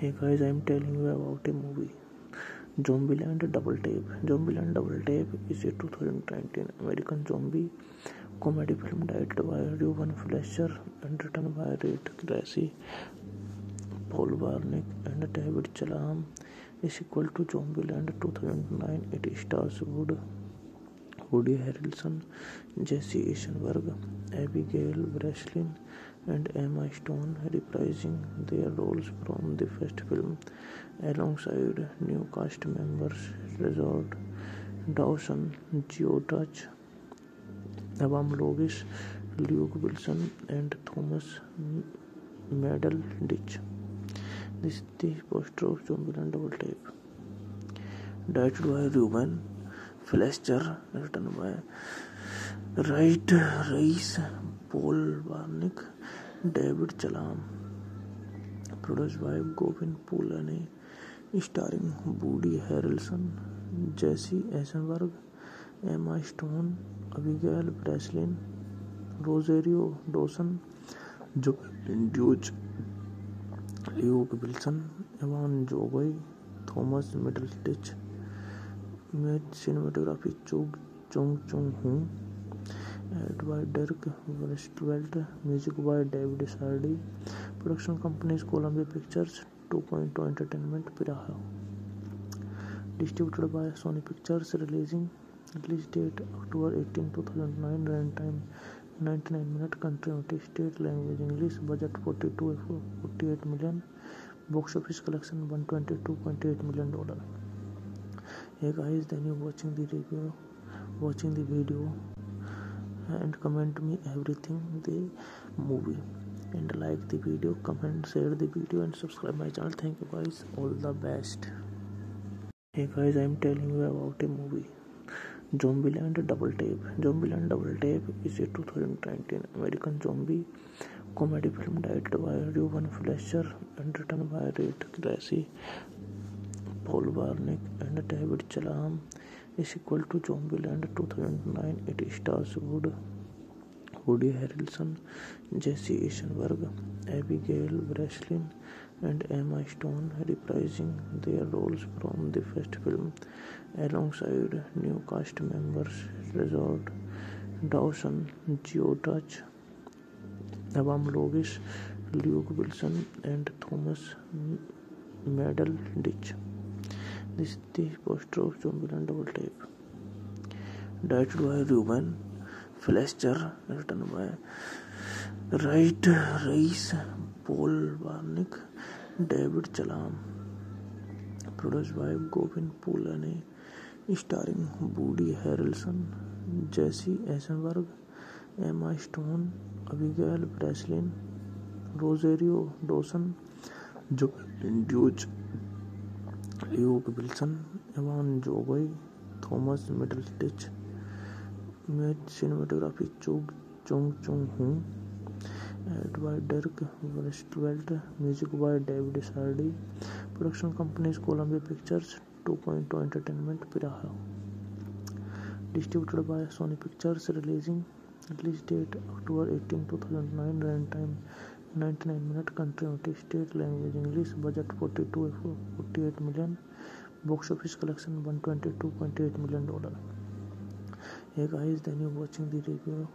Hey guys, I'm telling you about a movie, Zombieland Double Tape. Zombieland Double Tape is a 2019 American zombie comedy film directed by Ruben Fleischer and written by Reed Gracie, Paul Wernick, and David Chalam. A sequel to Zombieland 2009, it stars Woody Harrelson, Jesse Eisenberg, Abigail Breslin, and Emma Stone, reprising their roles from the first film, alongside new cast members Resort Dawson, Geotouch, Avam Logis, Luke Wilson, and Thomas Medal Ditch. This is the poster of Zombieland Double Tape. Directed by Ruben Fletcher, written by Wright Rice, Paul Warnick, David चलाम produced by Gavin Polone starring Woody Harrelson Jesse Eisenberg Emma Stone Abigail Breslin Rosario Dawson जो dues Luke Wilson Avan Jogia Thomas Middleditch cinematography Chung Chung Chung हूँ Edited by Dirk Westwelt. Music by David Sardi. Production company is Columbia Pictures. 2.2 Entertainment, Piraha. Distributed by Sony Pictures. Releasing release date October 18, 2009. Runtime 99 minute. Country United State language English. Budget 42 48 million. Box office collection 122.8 million dollar. Hey guys, then you watching the review, watching the video. and comment me everything the movie and like the video comment share the video and subscribe my channel thank you guys all the best hey guys i'm telling you about a movie zombieland double tape zombieland double tape is a 2019 american zombie comedy film directed by Ruben Fleischer and written by Reed Gracie, Paul Warnick, and David Chalam is equal to Zombieland 2009. It stars Wood, Woody Harrelson, Jesse Eisenberg, Abigail Breslin, and Emma Stone reprising their roles from the first film alongside new cast members Resort Dawson, Touch, Abam Logis, Luke Wilson, and Thomas Medal Ditch. This, these posters Zombieland double tape. Directed by Ruben Fleischer, written by Wright Rice, Paul Warnick, David Chalam. Produced by Govind Pulani, starring Woody Harrelson, Jesse Eisenberg, Emma Stone, Abigail Breslin, Rosario Dawson, Joel Dewey. Luke Wilson Avan Jogia Thomas Middleditch में cinematography Chung Chung Chung Hoon ed by Dirk Westervelt music by David Sardy production companies Columbia pictures two point two entertainment Pariah distributed by Sony pictures releasing release date October eighteen two thousand nine run time 99 minute country unity state language english budget 42 48 million box office collection 122.8 million dollar hey guys then you watching the review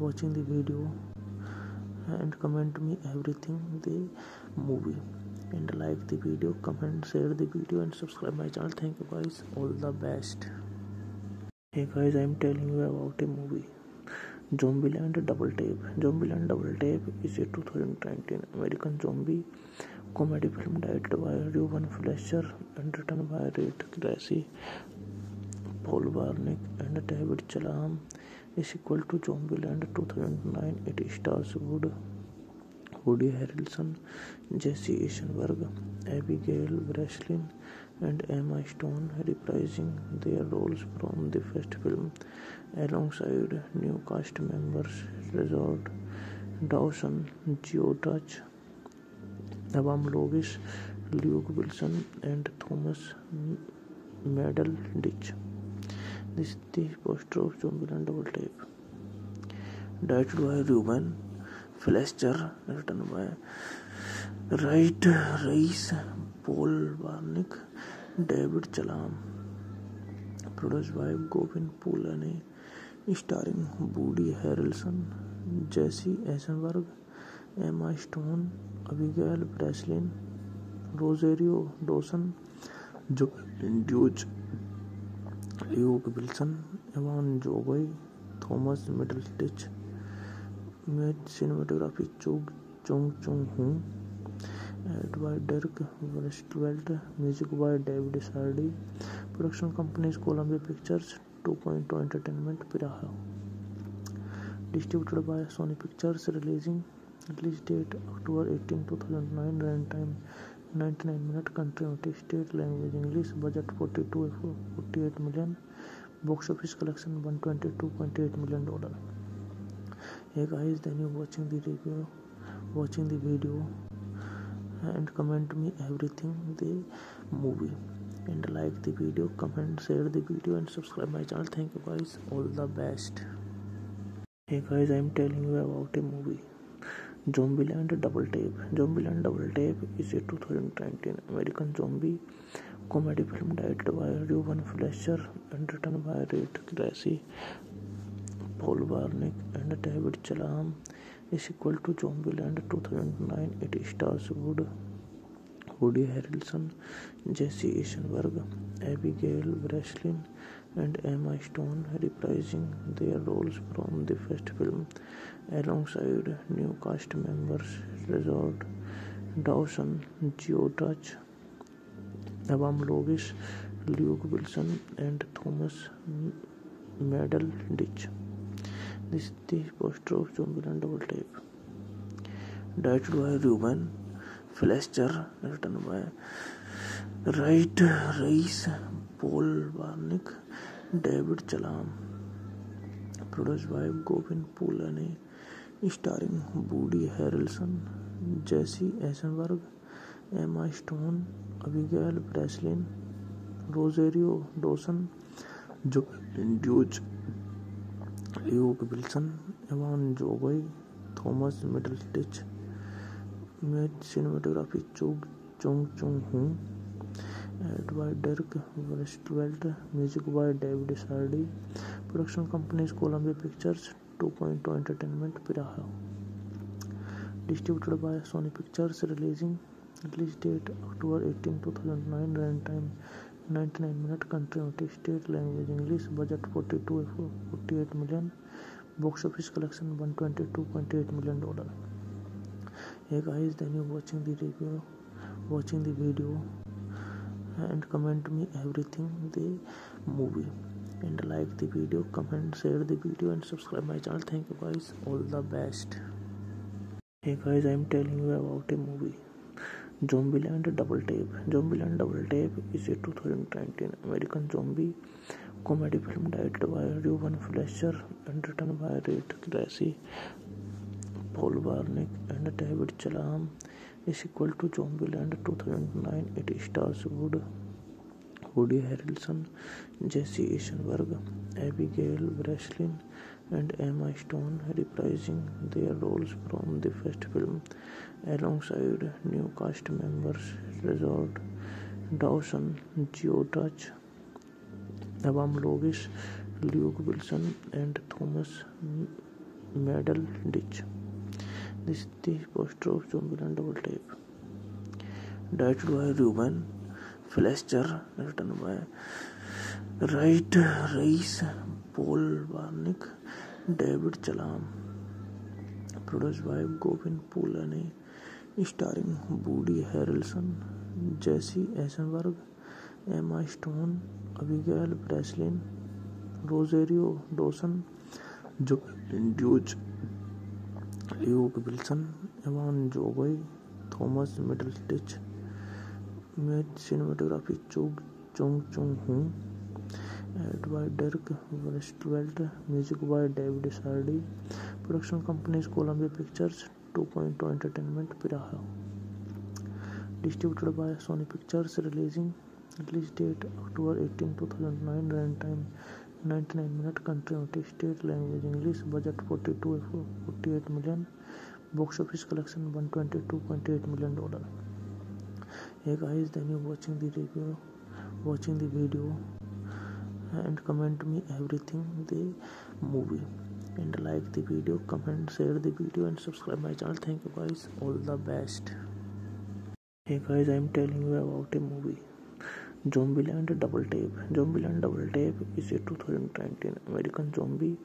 watching the video and comment me everything the movie and like the video comment share the video and subscribe my channel thank you guys all the best hey guys i'm telling you about a movie Zombieland Double Tape Zombieland Double Tape is a 2019 American zombie comedy film directed by Ruben Fleischer and written by Reed Gracie, Paul Warnick, and David Chalam. A sequel to Zombieland 2009. It stars Wood, Woody Harrelson, Jesse Eisenberg, Abigail Breslin, and Emma Stone reprising their roles from the first film. alongside new cast members Resort Dawson, Geo Touch, Abam Lovis, Luke Wilson, and Thomas Medal Ditch. This is the poster of Zombieland double tape. Directed by Ruben Fletcher, written by Wright Rice, Paul Warnick, David Chalam. Produced by Govin Pulane. Starring Woody Harrelson Jesse Eisenberg Emma Stone Abigail Breslin Rosario Dawson Zoey Deutch Luke Wilson Avan Jogia Thomas Middle Middleditch में cinematography Chung Chung Chung Hoon ed by Dirk Westervelt music by David Sardy production companies Columbia pictures 2.2 Entertainment Piraha, distributed by Sony Pictures, release date October 18, 2009, runtime 99 minutes, country state language English, budget 48 million, box office collection $122.8 million. Hey guys, then you watching the video and comment me everything the movie and like the video, comment, share the video and subscribe my channel. Thank you guys, all the best. Hey guys, I'm telling you about a movie, Zombieland Double Tape. Zombieland Double Tape is a 2019 American zombie comedy film directed by Ruben Fleischer and written by Rick Grassy, Paul Wernick and David Chalam. Is equal to Zombieland 2009. It stars Woody Woody Harrelson, Jesse Eisenberg, Abigail Breslin, and Emma Stone reprising their roles from the first film alongside new cast members Resort Dawson, Touch, Abam Lovis, Luke Wilson, and Thomas Medal Ditch. This is the poster of Zombieland Double Tape. Directed by Ruben Fleischer written by Rhett Reese Paul Wernick David Callaham produce by Gavin Polone starring Woody Harrelson Jesse Eisenberg Emma Stone Abigail Breslin Rosario Dawson Zoey Deutch Luke Wilson Avan Jogia Thomas Middle में cinematography Chung Chung Chung Hoon ed by Dirk Westervelt music by David Sardy production companies Columbia pictures two point two entertainment Pariah distributed by Sony pictures releasing release date October eighteen two thousand nine run time nine minute country United State language English budget forty two forty eight million box office collection one twenty two point eight million dollar hey guys than you watching the video watching the video and comment me everything the movie and like the video comment share the video and subscribe my channel thank you guys all the best hey guys i'm telling you about a movie zombieland double tape zombieland double tape is a 2019 american zombie comedy film directed by Ruben Fleischer and written by Reed Gracie Paul Warnick, and David Chalam. is equal to Zombieland 2009 it stars Wood, Woody Harrelson, Jesse Eisenberg, Abigail Breslin, and Emma Stone reprising their roles from the first film alongside new cast members Resort Dawson, Touch, Abam Logis, Luke Wilson, and Thomas Medal Ditch. This poster of Zombieland double tape. Directed by Ruben Fletcher, written by Wright Reis Bolvarnik, David Chalam. Produced by Govin Pulane, starring Woody Harrelson, Jesse Eisenberg, Emma Stone, Abigail Breslin, Rosario Dawson, Joe Dewey. Luke Wilson Avan Jogia Thomas Middleditch में cinematography Chung Chung Chung Hoon ed by Dirk Westervelt music by David Sardy production companies Columbia pictures two point two entertainment Pariah distributed by Sony pictures releasing release date October eighteen two thousand nine run time 99 minute United state language English budget 42 48 million box office collection 122.8 million dollar hey guys then you watching the review watching the video and comment me everything the movie and like the video comment share the video and subscribe my channel thank you guys all the best hey guys i'm telling you about a movie Zombieland Double Tape Zombieland Double Tape is a 2019 American zombie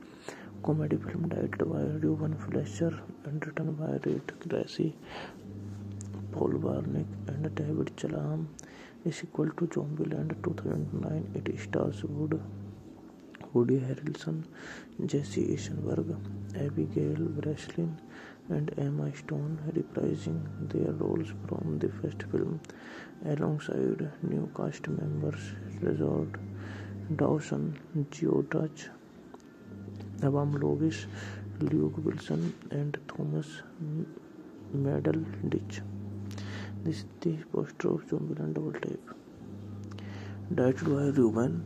comedy film directed by Ruben Fleischer and written by Reed Gracie, Paul Warnick, and David Chalam. Is equal to Zombieland 2009. It stars Wood, Woody Harrelson, Jesse Eisenberg, Abigail Breslin, and Emma Stone reprising their roles from the first film. alongside new cast members Resort Dawson, Touch, Abam Lovis, Luke Wilson, and Thomas Medal Ditch. This is the poster of Zombieland Double Tape. Directed by Ruben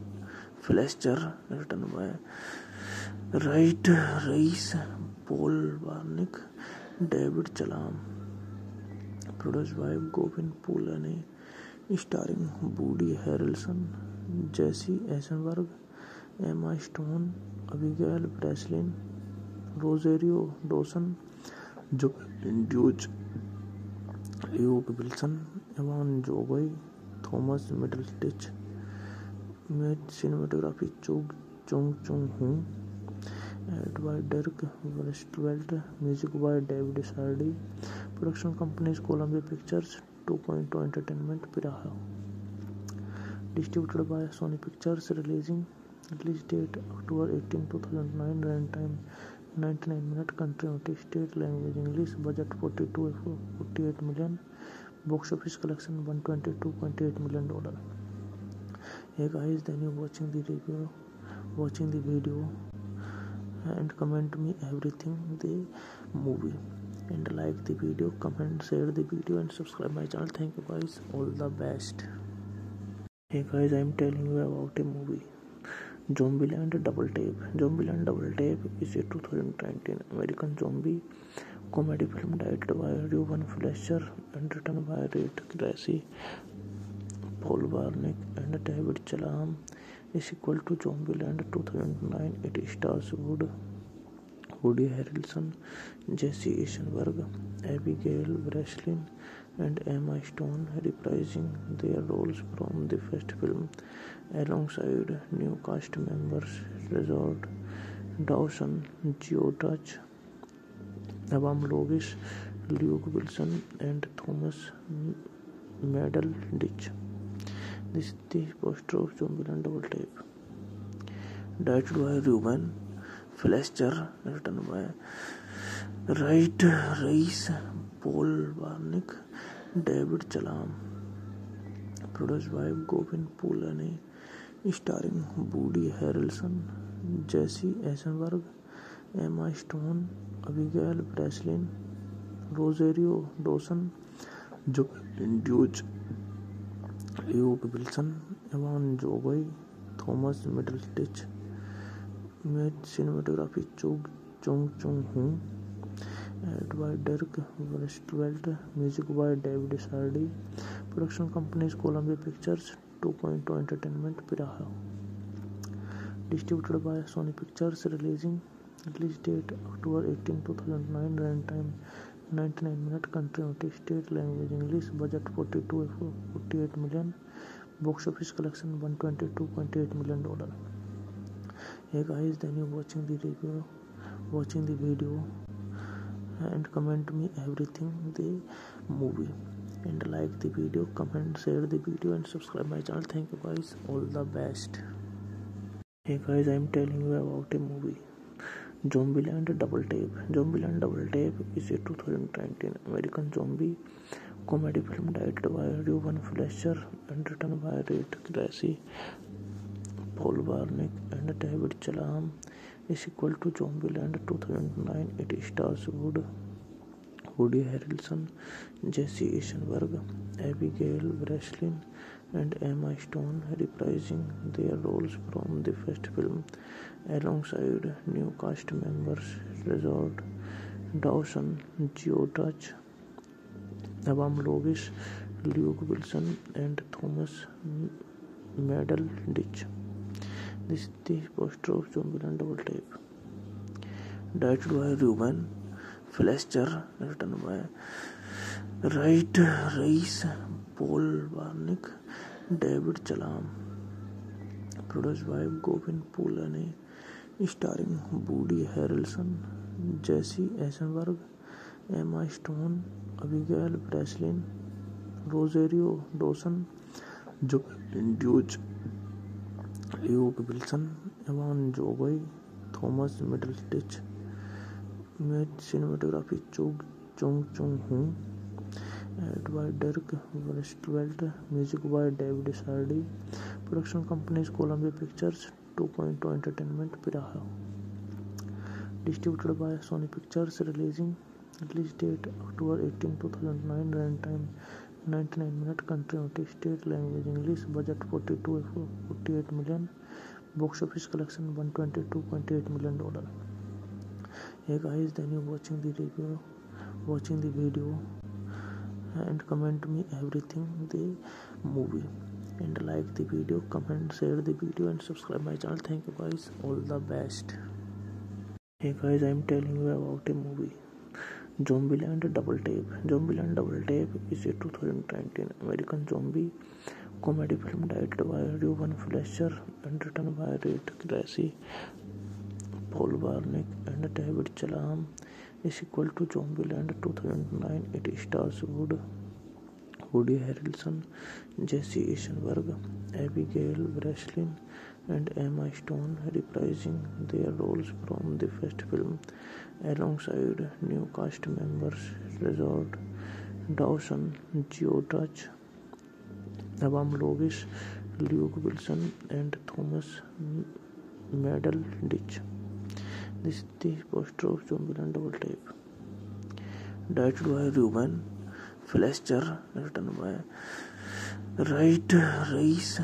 Fletcher, written by Wright Rice, Paul Barnick, David Chalam. Produced by Govin Pulani. Starring Woody Harrelson Jesse Eisenberg Emma Stone Abigail Breslin Rosario Dawson Zoey Deutch Luke Wilson Avan Jogia Thomas Middleditch में cinematography Chung Chung Chung Hoon ed by Dirk Westervelt music by David Sardy production companies Columbia pictures 2.2 Entertainment Piraha. Distributed by Sony Pictures, releasing release date October 18, 2009, runtime 99 minute, country United States, language English, budget 42 48 million, box office collection 122.8 million dollar. Hey guys, then you watching the review, watching the video, and comment me everything the movie. and like the video comment share the video and subscribe my channel thank you guys all the best hey guys i'm telling you about a movie zombieland double tape zombieland double tape is a 2019 american zombie comedy film directed by Ruben Fleischer and written by Reed Gracie, Paul Warnick, and David Chalam. Is equal to Zombieland 2009. It stars Wood Woody Harrelson, Jesse Eisenberg, Abigail Breslin, and Emma Stone reprising their roles from the first film alongside new cast members Resort Dawson, Geotouch, Avam Logis, Luke Wilson, and Thomas Medal Ditch. This is the poster of Zombieland Double Tape. Directed by Ruben Fleischer written by Rhett Reese Wernick David Callaham produced by Gavin Polone starring Woody Harrelson Jesse Eisenberg Emma Stone Abigail Breslin Rosario Dawson Zoey Deutch Luke Wilson Avan Jogia Thomas Middleditch Cinematography Chung Hoon, Edit by Dirk Westwelt, music by David Sardi. Production company is Columbia Pictures, 2.2 Entertainment, Piraha. Distributed by Sony Pictures. Release date October 18, 2009. Runtime 99 minutes. Country United States. Language English. Budget $48 million. Box office collection $122.8 million hey guys then you watching the review watching the video and comment me everything the movie and like the video comment share the video and subscribe my channel thank you guys all the best hey guys i'm telling you about a movie zombieland double tape zombieland double tape is a 2019 american zombie comedy film directed by ruben fleischer and written by reed gracie Paul Warnick, and David Chalam is equal to Zombieland 2009. It stars Wood, Woody Harrelson, Jesse Eisenberg, Abigail Breslin, and Emma Stone reprising their roles from the first film, alongside new cast members Resort Dawson, Touch, Abam Lovis, Luke Wilson, and Thomas Medal Ditch. This is the poster of Zombieland double tape. Directed by Ruben Fleischer, written by Wright Reis, Paul Warnick, David Chalam. Produced by Govind Pulani, starring Woody Harrelson, Jesse Eisenberg, Emma Stone, Abigail Breslin, Rosario Dawson, Joe Dewey. Luke Wilson Avan Jogia Thomas Middleditch में cinematography Chung Chung Chung Hoon ed by Dirk Westervelt music by David Sardy production companies Columbia pictures 2.2 point two entertainment Pariah distributed by Sony pictures releasing release date October eighteen two thousand nine run time 99 minute country out state language english budget 42 48 million box office collection 122.8 million dollar hey guys then you watching the review watching the video and comment me everything the movie and like the video comment share the video and subscribe my channel thank you guys all the best hey guys i'm telling you about a movie Zombieland Double Tape. Zombieland Double Tape is a 2019 American zombie comedy film directed by Ruben Fleischer and written by Rick Grassy, Paul Wernick, and David Chalam. A sequel to Zombieland 2009, it stars Woody Harrelson, Jesse Eisenberg, Abigail Breslin, and Emma Stone reprising their roles from the first film. alongside new cast members Resort Dawson, George Abam Lovis, Luke Wilson, and Thomas Middleditch. This is the poster of Zombieland double tape. Directed by Ruben Fletcher, written by Wright Reis,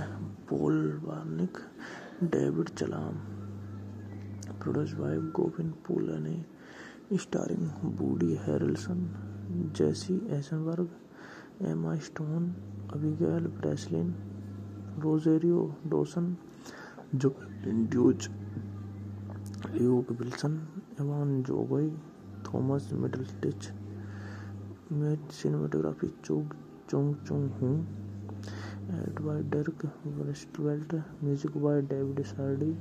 Paul Warnick, David Chalam. Produced by Govin Pulani. Starring Woody Harrelson Jesse Eisenberg Emma Stone Abigail Breslin Rosario Dawson Zoey Deutch Luke Wilson Avan Jogia Thomas Middleditch में cinematography Chung Chung Chung Hoon ed by Dirk Westervelt music by David Sardy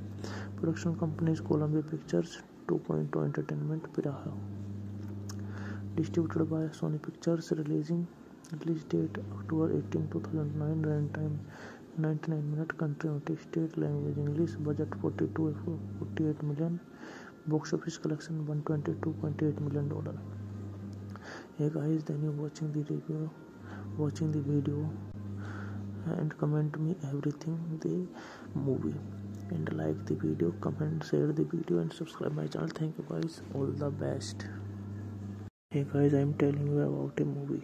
production companies Columbia pictures 2.2 Entertainment Piraha. Distributed by Sony Pictures, releasing release date October 18, 2009. Runtime 99 minute. Country United State language English. Budget 42 48 million. Box office collection 122.8 million dollar. Hey guys, then you watching the review, watching the video, and comment me everything the movie. and like the video, comment, share the video and subscribe my channel. Thank you guys, all the best. Hey guys, I am telling you about a movie,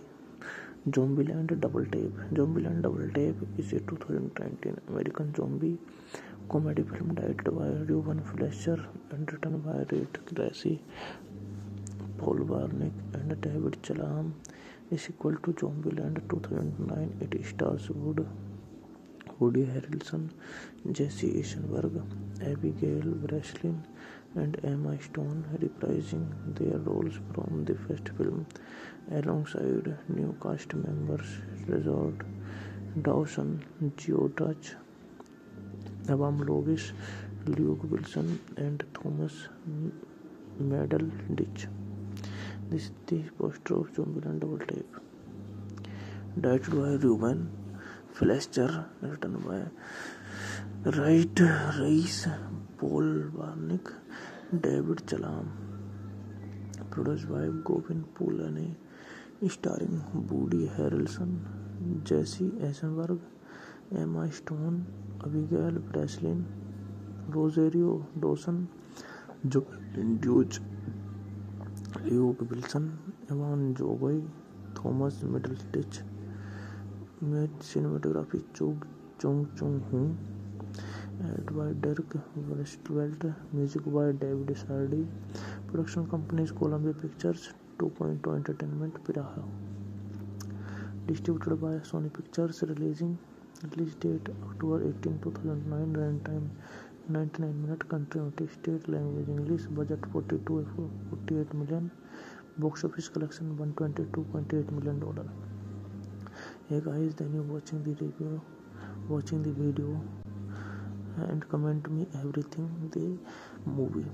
Zombieland Double Tape. Zombieland Double Tape is a 2019 American zombie comedy film directed by Ruben Fleischer and written by Rick Grassy, Paul Wernick and David Chalam. A sequel to Zombieland 2009, it stars Woody Woody Harrelson, Jesse Eisenberg, Abigail Breslin, and Emma Stone reprising their roles from the first film alongside new cast members Resort Dawson, Geotouch, Abam Lovis, Luke Wilson, and Thomas Medal Ditch. This is the poster of Zombieland Double Tape. Directed by Ruben Fleischer written by Rhett Reese Paul Wernick David Callaham produce by Gavin Polone starring Woody Harrelson Jesse Eisenberg Emma Stone Abigail Breslin Rosario Dawson Zoey Deutch Luke Wilson Avan Jogia Thomas Middle मैं cinematography Chung Chung Chung Hoon ed by Dirk Westervelt music by David Sardy production companies Columbia pictures two point two entertainment Pariah distributed by Sony pictures releasing release date October eighteen two thousand nine run time nine minute country United State language English budget forty two forty eight million box office collection one twenty two point eight million dollar hey guys then you watching the review watching the video and comment me everything the movie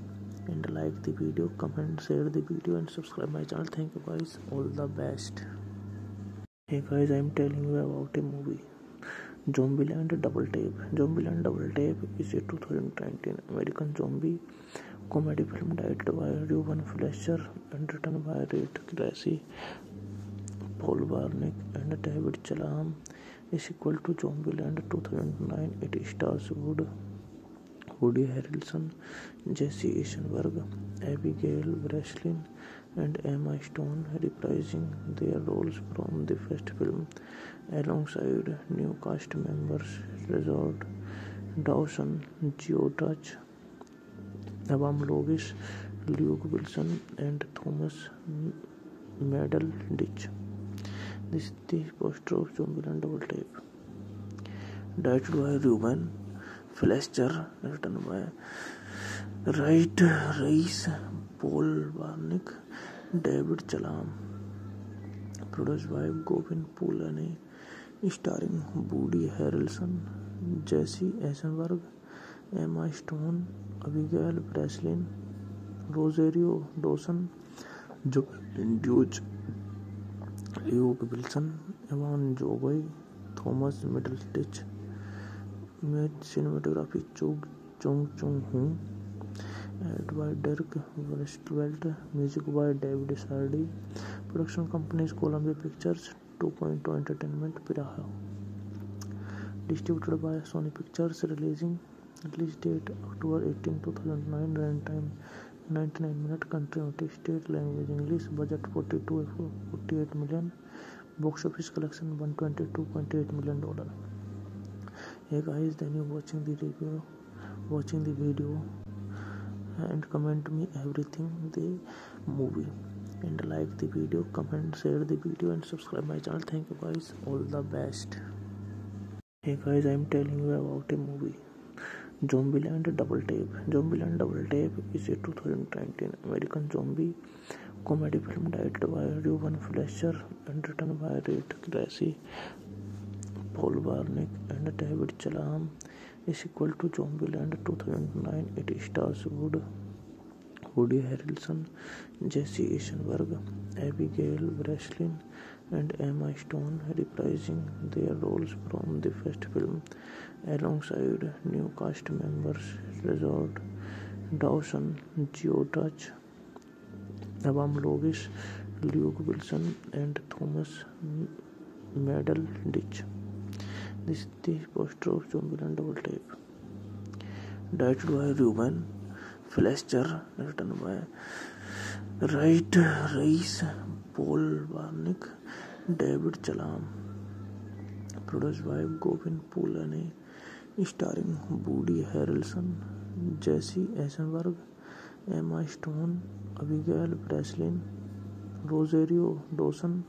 and like the video comment share the video and subscribe my channel thank you guys all the best hey guys i'm telling you about a movie zombieland double tape zombieland double tape is a 2019 american zombie comedy film directed by Ruben Fleischer and written by Reed Gracie Volvarnik and David Chalam is equal to Zombieland 2009. It stars Wood, Woody Harrelson, Jesse Eisenberg, Abigail Breslin, and Emma Stone reprising their roles from the first film alongside new cast members Resort Dawson, Touch, Abam Logis, Luke Wilson, and Thomas Medal Ditch. This these poster of Zombieland double tape. Directed by Ruben Fleischer, written by Wright Reis, Paul Warnick, David Chalam. Produced by Govin Pulani, starring Woody Harrelson, Jesse Eisenberg, Emma Stone, Abigail Breslin, Rosario Dawson, Joe Dewey. Luke Wilson Avan Jogia Thomas Middleditch में cinematography Chung Chung Chung Hoon ed by Dirk Westervelt music by David Sardy production companies Columbia pictures two point two entertainment Pariah distributed by Sony pictures releasing release date October eighteen two thousand nine run time 99 minute country state language english budget 42 48 million box office collection 122.8 million dollar hey guys then you watching the review watching the video and comment me everything the movie and like the video comment share the video and subscribe my channel thank you guys all the best hey guys i'm telling you about a movie Zombieland Double Tape Zombieland Double Tape is a 2019 American zombie comedy film directed by Ruben Fleischer and written by Reed Gracie, Paul Warnick, and David Chalam. Is equal to Zombieland 2009. It stars Wood, Woody Harrelson, Jesse Eisenberg, Abigail Breslin, and Emma Stone reprising their roles from the first film. alongside new cast members Resort Dawson, Geotouch, Abam Logis, Luke Wilson, and Thomas Medal Ditch. This is the poster of Zombieland Double Tape. Directed by Ruben Fletcher, written by Wright Reis, Paul Barnick, David Chalam. Produced by Govin Pulani. Starring Woody Harrelson Jesse Eisenberg Emma Stone Abigail Breslin Rosario Dawson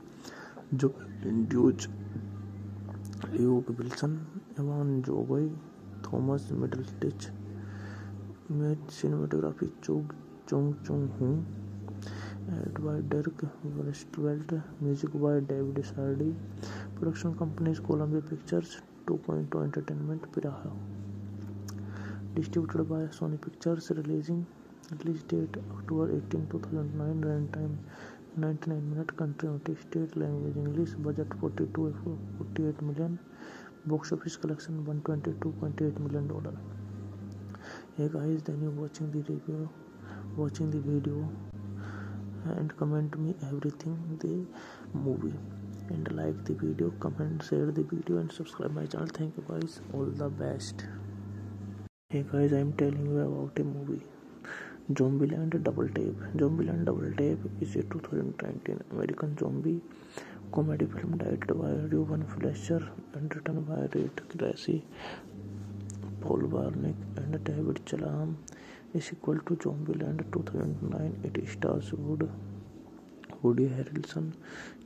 Zoey Deutch Luke Wilson Avan Jogia Thomas Middleditch में cinematography Chung Chung Chung Hoon ed by Dirk Westervelt music by David Sardy production companies Columbia pictures 2.2 Entertainment Piraha. Distributed by Sony Pictures, releasing release date October 18, 2009, runtime 99 minute, country United States, language English, budget 42 48 million, box office collection 122.8 million dollar. Hey guys, then you watching the review, watching the video, and comment me everything the movie. and like the video comment share the video and subscribe my channel thank you guys all the best hey guys i'm telling you about a movie zombieland double tape zombieland double tape is a 2019 american zombie comedy film directed by ruben fleischer and written by reed gracie paul warnick and david chalam is equal to zombieland 2009 it stars wood Woody Harrelson,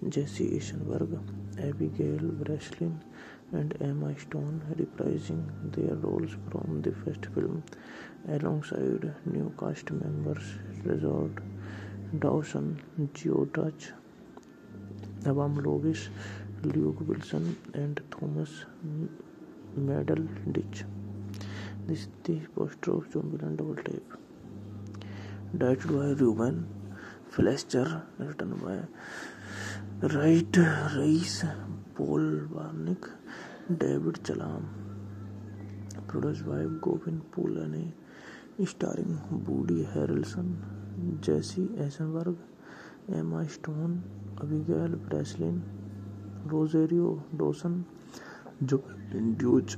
Jesse Eisenberg, Abigail Breslin, and Emma Stone reprising their roles from the first film alongside new cast members Resort Dawson, Touch, Avam Logis, Luke Wilson, and Thomas Medal Ditch. This is the poster of Zombieland Double Tape. Directed by Ruben Fleischer written by Rhett Reese Paul Wernick David Callaham produced by Gavin Polone starring Woody Harrelson Jesse Eisenberg Emma Stone Abigail Breslin Rosario Dawson Zoey Deutch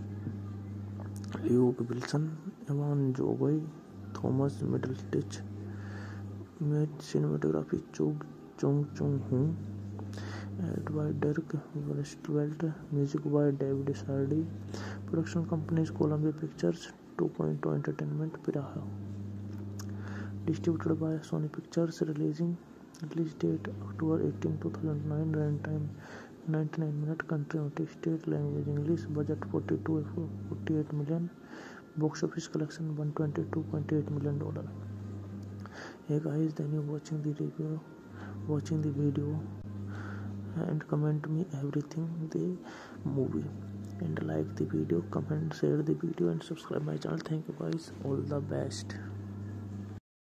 Luke Wilson Avan Jogia Thomas stitch Cinematography Chung Hoon, Art by Dirk Westwelt, music by David Sardi. Production company is Columbia Pictures, 2.2 Entertainment, Piraha. Distributed by Sony Pictures. Release date October 18, 2009. Runtime 99 minutes. Country United States. Language English. Budget $48 million. Box office collection $122.8 million hey guys then you watching the review watching the video and comment me everything the movie and like the video comment share the video and subscribe my channel thank you guys all the best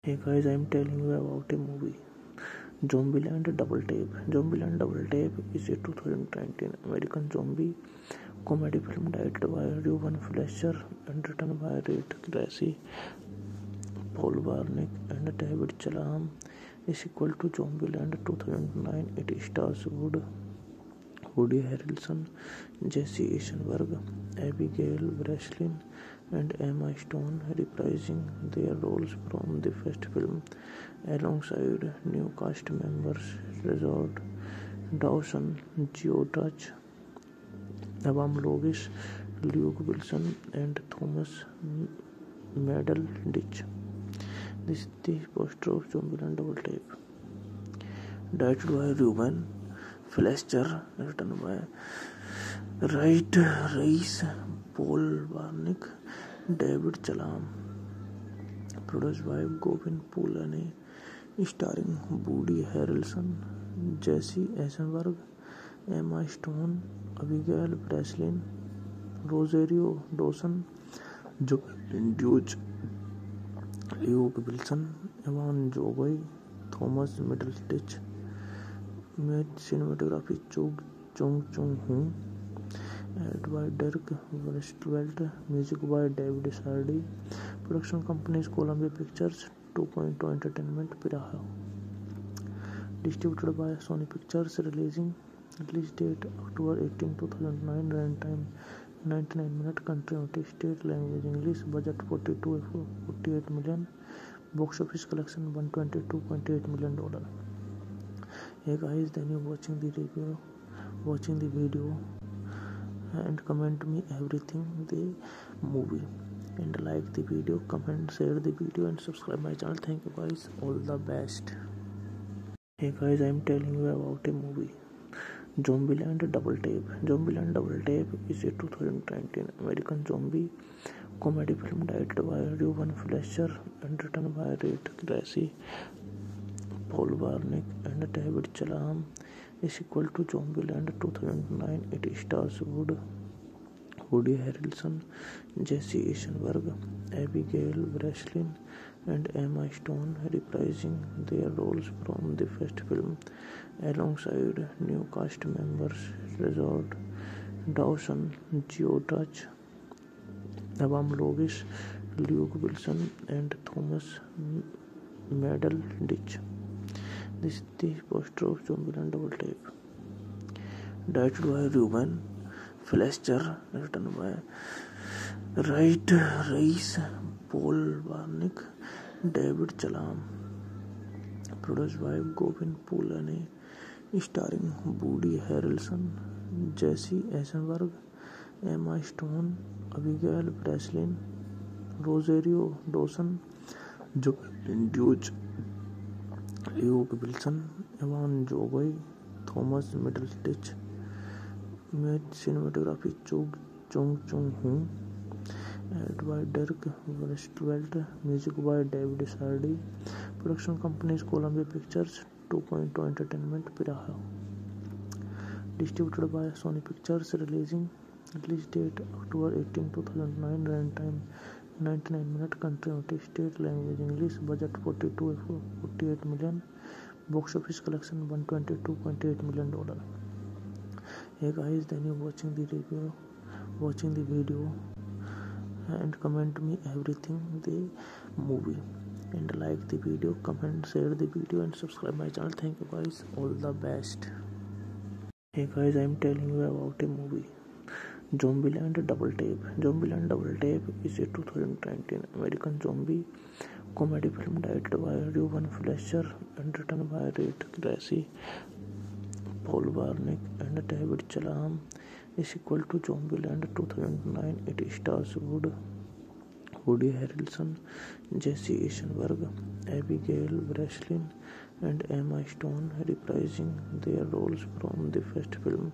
hey guys i'm telling you about a movie zombieland double tape zombieland double tape is a 2019 american zombie comedy film directed by ruben fleischer and written by reed gracie Paul Warnick, and David Chalam is equal to Zombieland 2009. It stars Wood, Woody Harrelson, Jesse Eisenberg, Abigail Breslin, and Emma Stone reprising their roles from the first film alongside new cast members Resort Dawson, Geotouch, Abam Logis, Luke Wilson, and Thomas Medal Ditch. This is the poster of Zombieland double tape. Directed by Ruben Fleischer, written by Wright Reis, Paul Barnick, David Chalam. Produced by Govind Pulane, starring Woody Harrelson, Jesse Eisenberg, Emma Stone, Abigail Breslin, Rosario Dawson, Joe Dewey. Luke Wilson Avan Jogia Thomas Middleditch में cinematography Chung Chung Chung Hoon ed by Dirk Westervelt music by David Sardy production companies Columbia pictures two point two entertainment Pariah distributed by Sony pictures releasing release date October eighteen two thousand nine run time 99 minute country out state language english budget 42 48 million box office collection 122.8 million dollar hey guys then you watching the review watching the video and comment me everything the movie and like the video comment share the video and subscribe my channel thank you guys all the best hey guys i'm telling you about a movie Zombieland Double Tape Zombieland Double Tape is a 2019 American zombie comedy film directed by Ruben Fleischer and written by Reed Gracie, Paul Warnick, and David Chalam. Is equal to Zombieland 2009. It stars Wood, Woody Harrelson, Jesse Eisenberg, Abigail Breslin, and Emma Stone reprising their roles from the first film. Alongside new cast members Richard Dawson, Geo Dutch, Evan Lovis, Luke Wilson, and Thomas Middleditch. This is the poster of Zombieland Double Tape. Directed by Ruben Fletcher, written by Wright Rice, Paul Warnick, David Chalam. Produced by Govin Pulani starring Woody Harrelson Jesse Eisenberg Emma Stone Abigail Breslin Rosario Dawson Zoey Deutch Luke Wilson Avan Jogia Thomas Middleditch में cinematography Chung Chung Chung Hoon ed by Dirk Westervelt music by David Sardy production companies Columbia pictures 2.2 Entertainment Piraha. Distributed by Sony Pictures, releasing release date October 18, 2009, runtime 99 minute, country notice, state language English, budget 42 48 million, box office collection 122.8 million dollar. Hey guys, then you watching the review, watching the video, and comment me everything the movie. and like the video comment share the video and subscribe my channel thank you guys all the best hey guys i'm telling you about a movie zombieland double tape zombieland double tape is a 2019 american zombie comedy film directed by Ruben Fleischer and written by Reed Gracie, Paul Warnick, and David Chalam. A sequel to Zombieland 2009, it stars Wood Woody Harrelson, Jesse Eisenberg, Abigail Breslin, and Emma Stone reprising their roles from the first film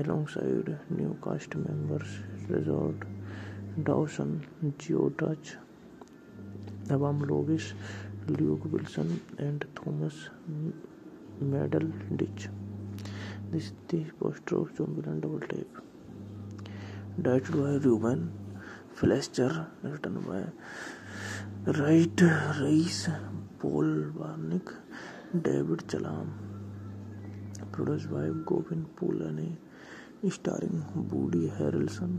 alongside new cast members Resort Dawson, Geo Touch, Avam Lovis, Luke Wilson, and Thomas Medal Ditch. This is the poster of Zombieland double tape. Directed by Ruben Fleischer written by Rhett Reese Paul Wernick David Callaham produce by Gavin Polone starring Woody Harrelson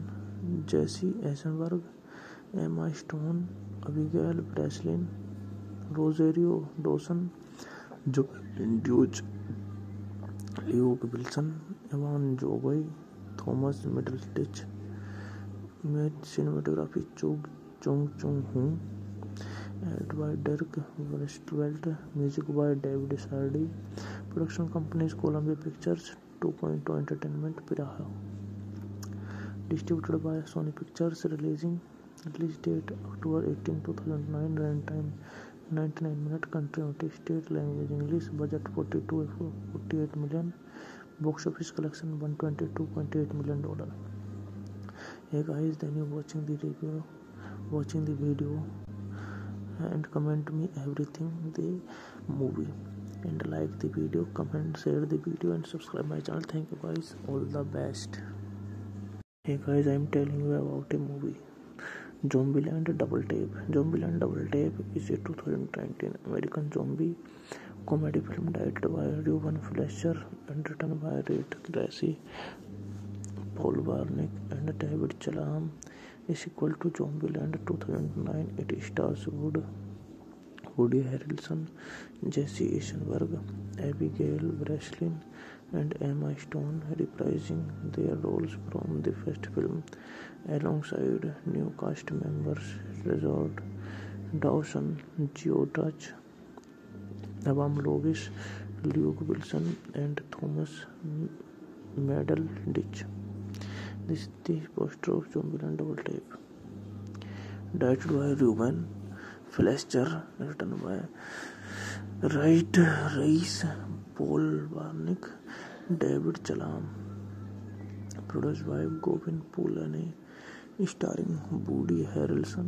Jesse Eisenberg Emma Stone Abigail Breslin Rosario Dawson Zoey Deutch Luke Wilson Avan Jogia Thomas Middleditch cinematography Chung Chung Chung Hoon ed by Dirk Westervelt music by David Sardy production companies Columbia pictures two point two entertainment Pariah distributed by Sony pictures releasing release date October eighteen two thousand nine run time 99 minute country United State language English budget forty 48 million box office collection 122.8 million dollar hey guys then you watching the review watching the video and comment me everything the movie and like the video comment share the video and subscribe my channel thank you guys all the best hey guys i'm telling you about a movie zombieland double tape zombieland double tape is a 2019 american zombie comedy film directed by ruben fleischer and written by reed gracie Volvarnik and David Chalam is equal to Zombieland 2009. It stars Wood, Woody Harrelson, Jesse Eisenberg, Abigail Breslin, and Emma Stone reprising their roles from the first film alongside new cast members Resort Dawson, Geotouch, Avam Lovis, Luke Wilson, and Thomas Medal Ditch. This, the poster of Zombieland double tape, directed by Ruben Fleischer, written by Wright Rice, Paul Warnick, David Chalam, produced by Govind Pulani, starring Woody Harrelson,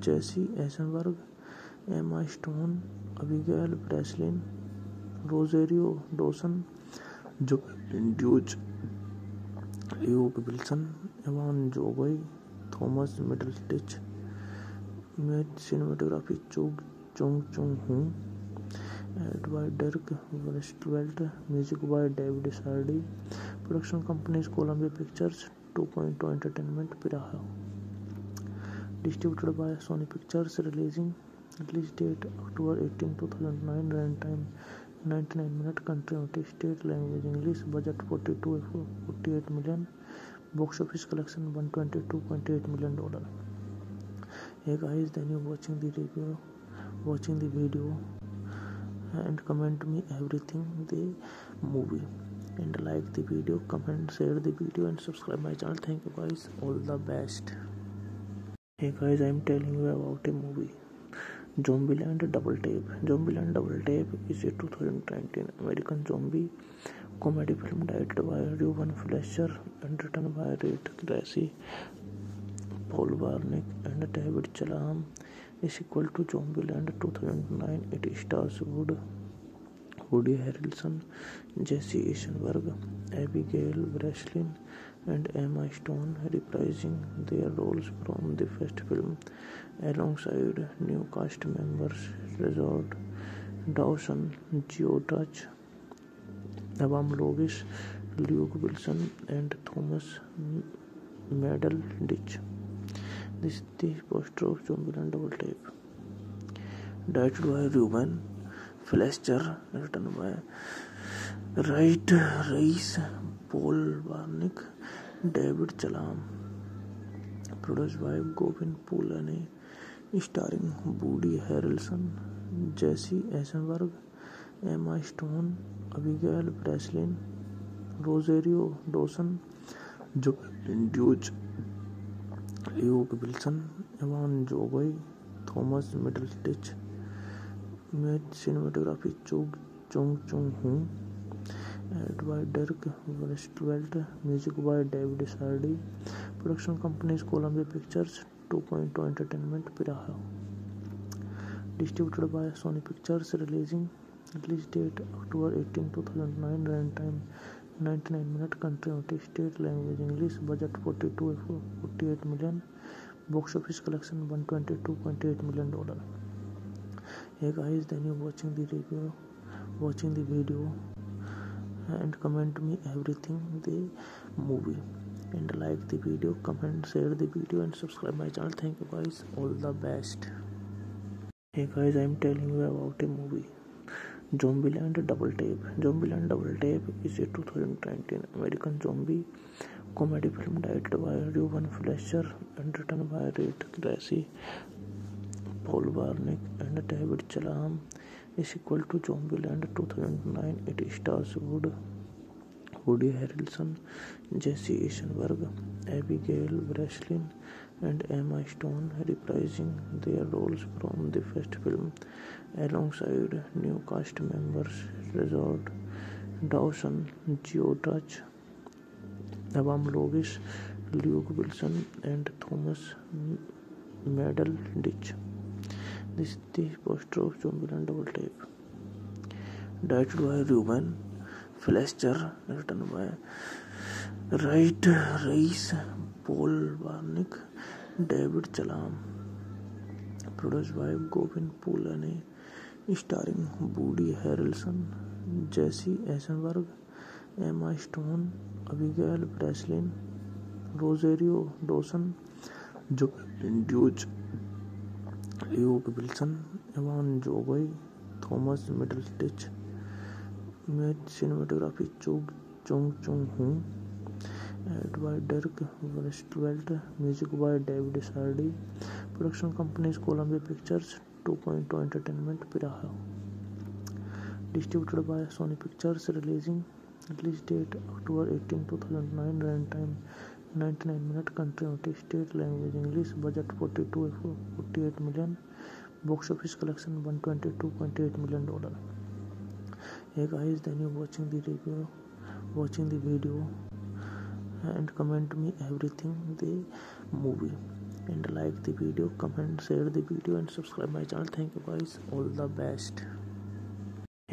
Jesse Eisenberg, Emma Stone, Abigail Breslin, Rosario Dawson, Joe Dewey. Luke Wilson, Evan Joboy, Thomas Middleditch. Image cinematography Chung Chung-Hoon. Edited by Dirk Westwelt. Music by David Sardi. Production company is Columbia Pictures, 2.2 Entertainment, Piraha. Distributed by Sony Pictures. Release date October 18, 2009. Runtime 99 minute continuity state language english budget 42 48 million box office collection 122.8 million dollar hey guys then you watching the review watching the video and comment me everything the movie and like the video comment share the video and subscribe my channel thank you guys all the best hey guys i'm telling you about a movie Zombieland Double Tape Zombieland Double Tape is a 2019 American zombie comedy film directed by Ruben Fleischer and written by Reed Gracie, Paul Warnick, and David Chalam. A sequel to Zombieland 2009, it stars Wood, Woody Harrelson, Jesse Eisenberg, Abigail Breslin, and Emma Stone reprising their roles from the first film. Alongside new cast members Richard Dawson, Geo Touch, Abam Logis, Luke Wilson, and Thomas Medal Ditch. This is the poster of Zombieland double tape. Directed by Ruben Fletcher, written by Wright Rice, Paul Barnick, David Chalam. Produced by Govin Pulani. Starring Woody Harrelson Jesse Eisenberg Emma Stone Abigail Breslin Rosario Dawson Zoey Deutch Luke Wilson Avan Jogia Thomas Middleditch में cinematography Chung Chung Chung Hoon ed by Dirk Westervelt music by David Sardy production companies Columbia pictures 2.2 Entertainment Piraha, distributed by Sony Pictures, release date October 18, 2009, runtime 99 minutes, country state language English, budget 42.48 million, box office collection $122.8 million. Hey guys, then you watching the video and comment me everything the movie. and like the video comment share the video and subscribe my channel thank you guys all the best hey guys i'm telling you about a movie zombieland double tape zombieland double tape is a 2019 american zombie comedy film directed by ruben fleischer and written by reed gracie paul warnick and david chalam is equal to zombieland 2009 it stars wood Cody Harrelson, Jesse Eisenberg, Abigail Breslin, and Emma Stone reprising their roles from the first film alongside new cast members Resort Dawson, Geotouch, Navam Lovis, Luke Wilson, and Thomas Medal Ditch. This is the poster of Zombieland Double Tape. Directed by Ruben Fleischer written by Rhett Reese Paul Wernick David Callaham produce by Gavin Polone starring Woody Harrelson Jesse Eisenberg Emma Stone Abigail Breslin Rosario Dawson Zoey Deutch Luke Wilson Avan Jogia Thomas Middleditch मैं cinematography Chung Chung Chung Hoon ed by Dirk Westervelt music by David Sardy production companies Columbia pictures two point two entertainment Pariah distributed by Sony pictures releasing release date October eighteen two thousand nine run time nine minute country United State language English budget forty two forty eight million box office collection one twenty two point eight million dollar hey guys then you watching the review watching the video and comment me everything the movie and like the video comment share the video and subscribe my channel thank you guys all the best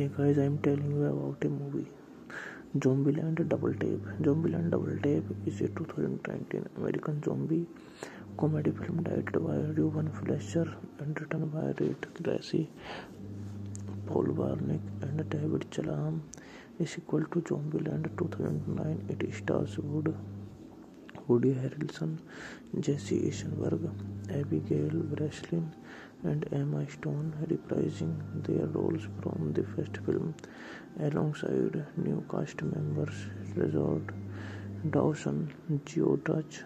hey guys i'm telling you about a movie Zombie Land double tape Zombie Land double tape is a 2019 american zombie comedy film directed by Ruben Fleischer and written by Reed Gracie Paul Warnick, and David Chalam is equal to John Willand 2009. It stars Wood, Woody Harrelson, Jesse Eisenberg, Abigail Breslin, and Emma Stone reprising their roles from the first film alongside new cast members Resort Dawson, Geotouch,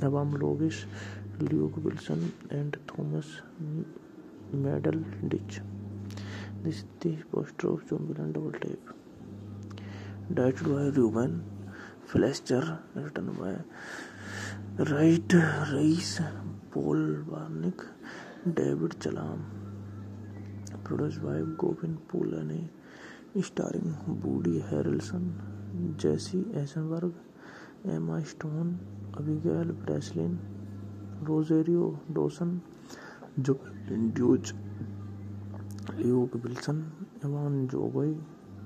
Abam Logish, Luke Wilson, and Thomas Medal Ditch. Nitish Bostrom Zombieland double tape. Directed by Ruben Fletcher, written by Wright Reis, Paul Barnick, David Chalam. Produced by Govin Pulane, starring Woody Harrelson, Jesse Eisenberg, Emma Stone, Abigail Breslin, Rosario Dawson, Joe Dewey. Luke Wilson Avan Jogia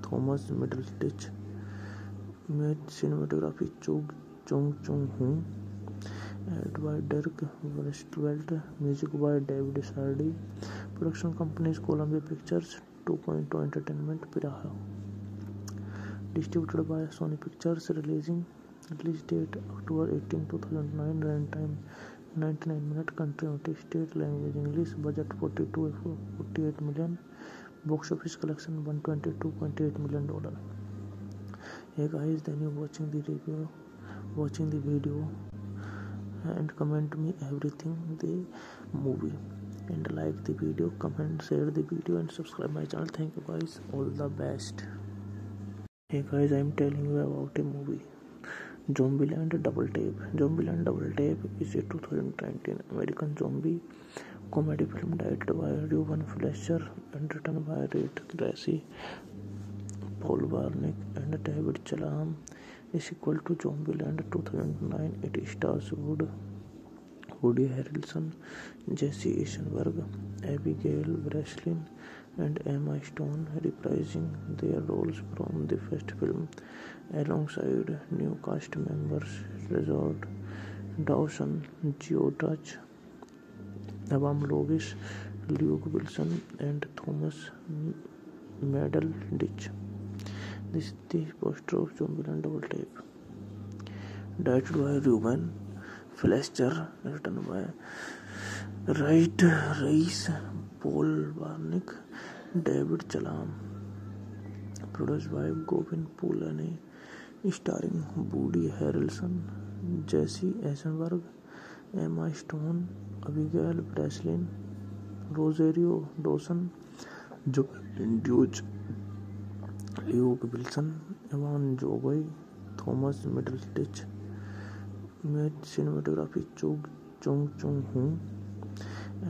Thomas Middle Middleditch में cinematography Chung Chung Chung Hoon ed by Dirk Westervelt music by David Sardy production companies Columbia pictures 2.2 entertainment Pariah distributed by Sony pictures releasing release date October eighteen two thousand nine run time 99 minute country out state language english budget 42 48 million box office collection 122.8 million dollar hey guys then you watching the review watching the video and comment me everything the movie and like the video comment share the video and subscribe my channel thank you guys all the best hey guys i'm telling you about a movie Zombieland Double Tape Zombieland Double Tape is a 2019 American zombie comedy film directed by Ruben Fleischer and written by Reed Gracie, Paul Warnick, and David Chalam. Is equal to Zombieland 2009. It stars Wood, Woody Harrelson, Jesse Eisenberg, Abigail Breslin, and Emma Stone reprising their roles from the first film. Alongside new cast members resolved Dawson, Geotouch, Abam Logis, Luke Wilson, and Thomas Medal Ditch. This is the poster of Zombieland double tape. Directed by Ruben Flescher, written by Wright Reis, Paul Barnick, David Chalam. Produced by Govin Pulani. Starring Woody Harrelson Jesse Eisenberg Emma Stone Abigail Breslin Rosario Dawson Zoey Deutch Luke Wilson Avan Jogia Thomas Middleditch में cinematography Chung Chung Chung Hoon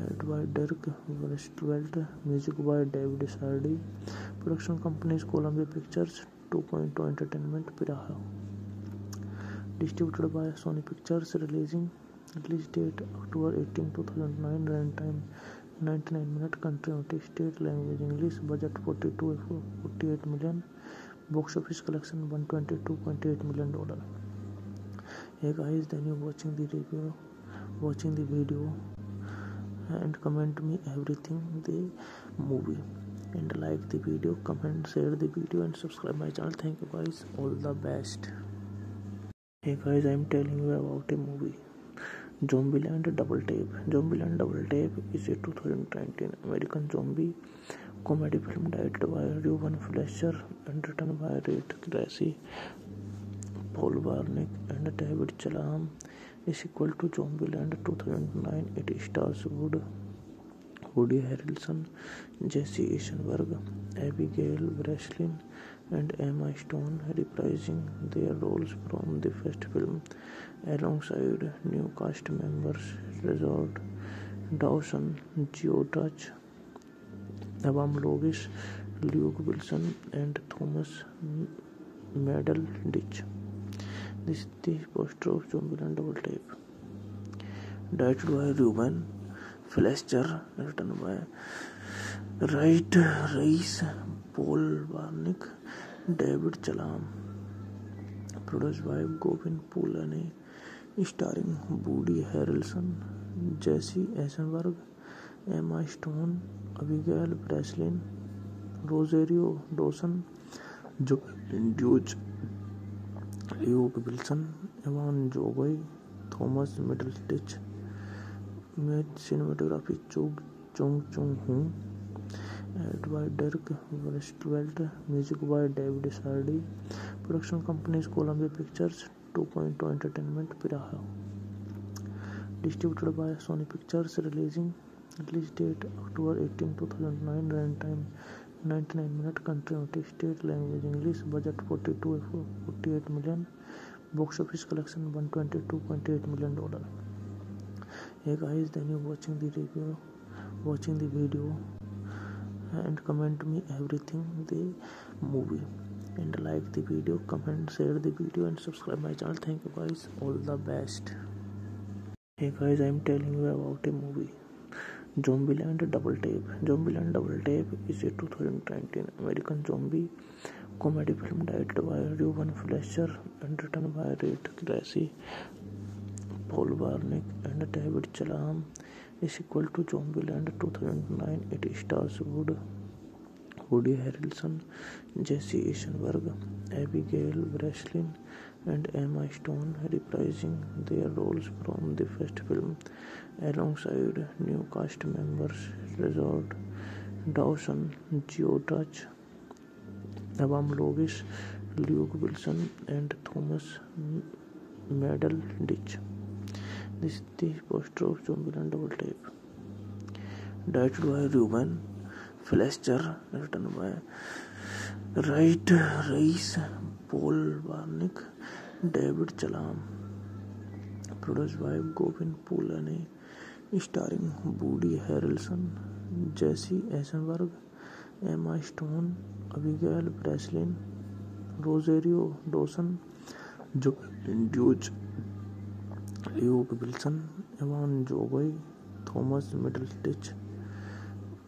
ed by Dirk West music by David Sardy production companies Columbia pictures 2.2 Entertainment Piraha. Distributed by Sony Pictures, releasing release date October 18, 2009, runtime 99 minute, country notice, state language English, budget 42 48 million, box office collection 122.8 million dollar. Hey guys, then you watching the review, watching the video, and comment me everything the movie. and like the video comment share the video and subscribe my channel thank you guys all the best hey guys i'm telling you about a movie zombieland double tape zombieland double tape is a 2019 american zombie comedy film directed by Ruben Fleischer and written by Reed Gracie, Paul Warnick, and David Chalam. A sequel to Zombieland 2009. It stars Wood. Woody Harrelson, Jesse Eisenberg, Abigail Breslin, and Emma Stone reprising their roles from the first film alongside new cast members Resort Dawson, Geotouch, Abam Logis, Luke Wilson, and Thomas Medal Ditch. This is the poster of Zombieland Double Tape. Directed by Ruben Fleischer written by Rhett Reese Paul Wernick David Callaham produce by Gavin Polone starring Woody Harrelson Jesse Eisenberg Emma Stone Abigail Breslin Rosario Dawson Zoey Deutch Luke Wilson Avan Jogia Thomas Middleditch मैं cinematography Chung Chung Chung Hoon ed by Dirk Westervelt music by David Sardy production companies Columbia pictures two point two entertainment Pariah distributed by Sony pictures releasing release date October eighteen two thousand nine run time 99 minute country United State language English budget 42 48 million box office collection 122.8 million dollar hey guys then you watching the review watching the video and comment me everything the movie and like the video comment share the video and subscribe my channel thank you guys all the best hey guys i'm telling you about a movie zombieland double tape zombieland double tape is a 2019 american zombie comedy film directed by ruben fleischer and written by reed gracie Paul Volvarnik and David Chalam is equal to Zombieland 2009. It stars Wood, Woody Harrelson, Jesse Eisenberg, Abigail Breslin, and Emma Stone reprising their roles from the first film alongside new cast members Resort Dawson, Touch, Abam Lovis, Luke Wilson, and Thomas Medal Ditch. This these strokes dominant double tape. Directed by Ruben Flescher, written by Wright Rice, Paul Barnick, David Chalam. Produced by Govind Pulani, starring Woody Harrelson, Jesse Eisenberg, Emma Stone, Abigail Breslin, Rosario Dawson, Joe Dewey. Luke Wilson Avan Jogia Thomas Middleditch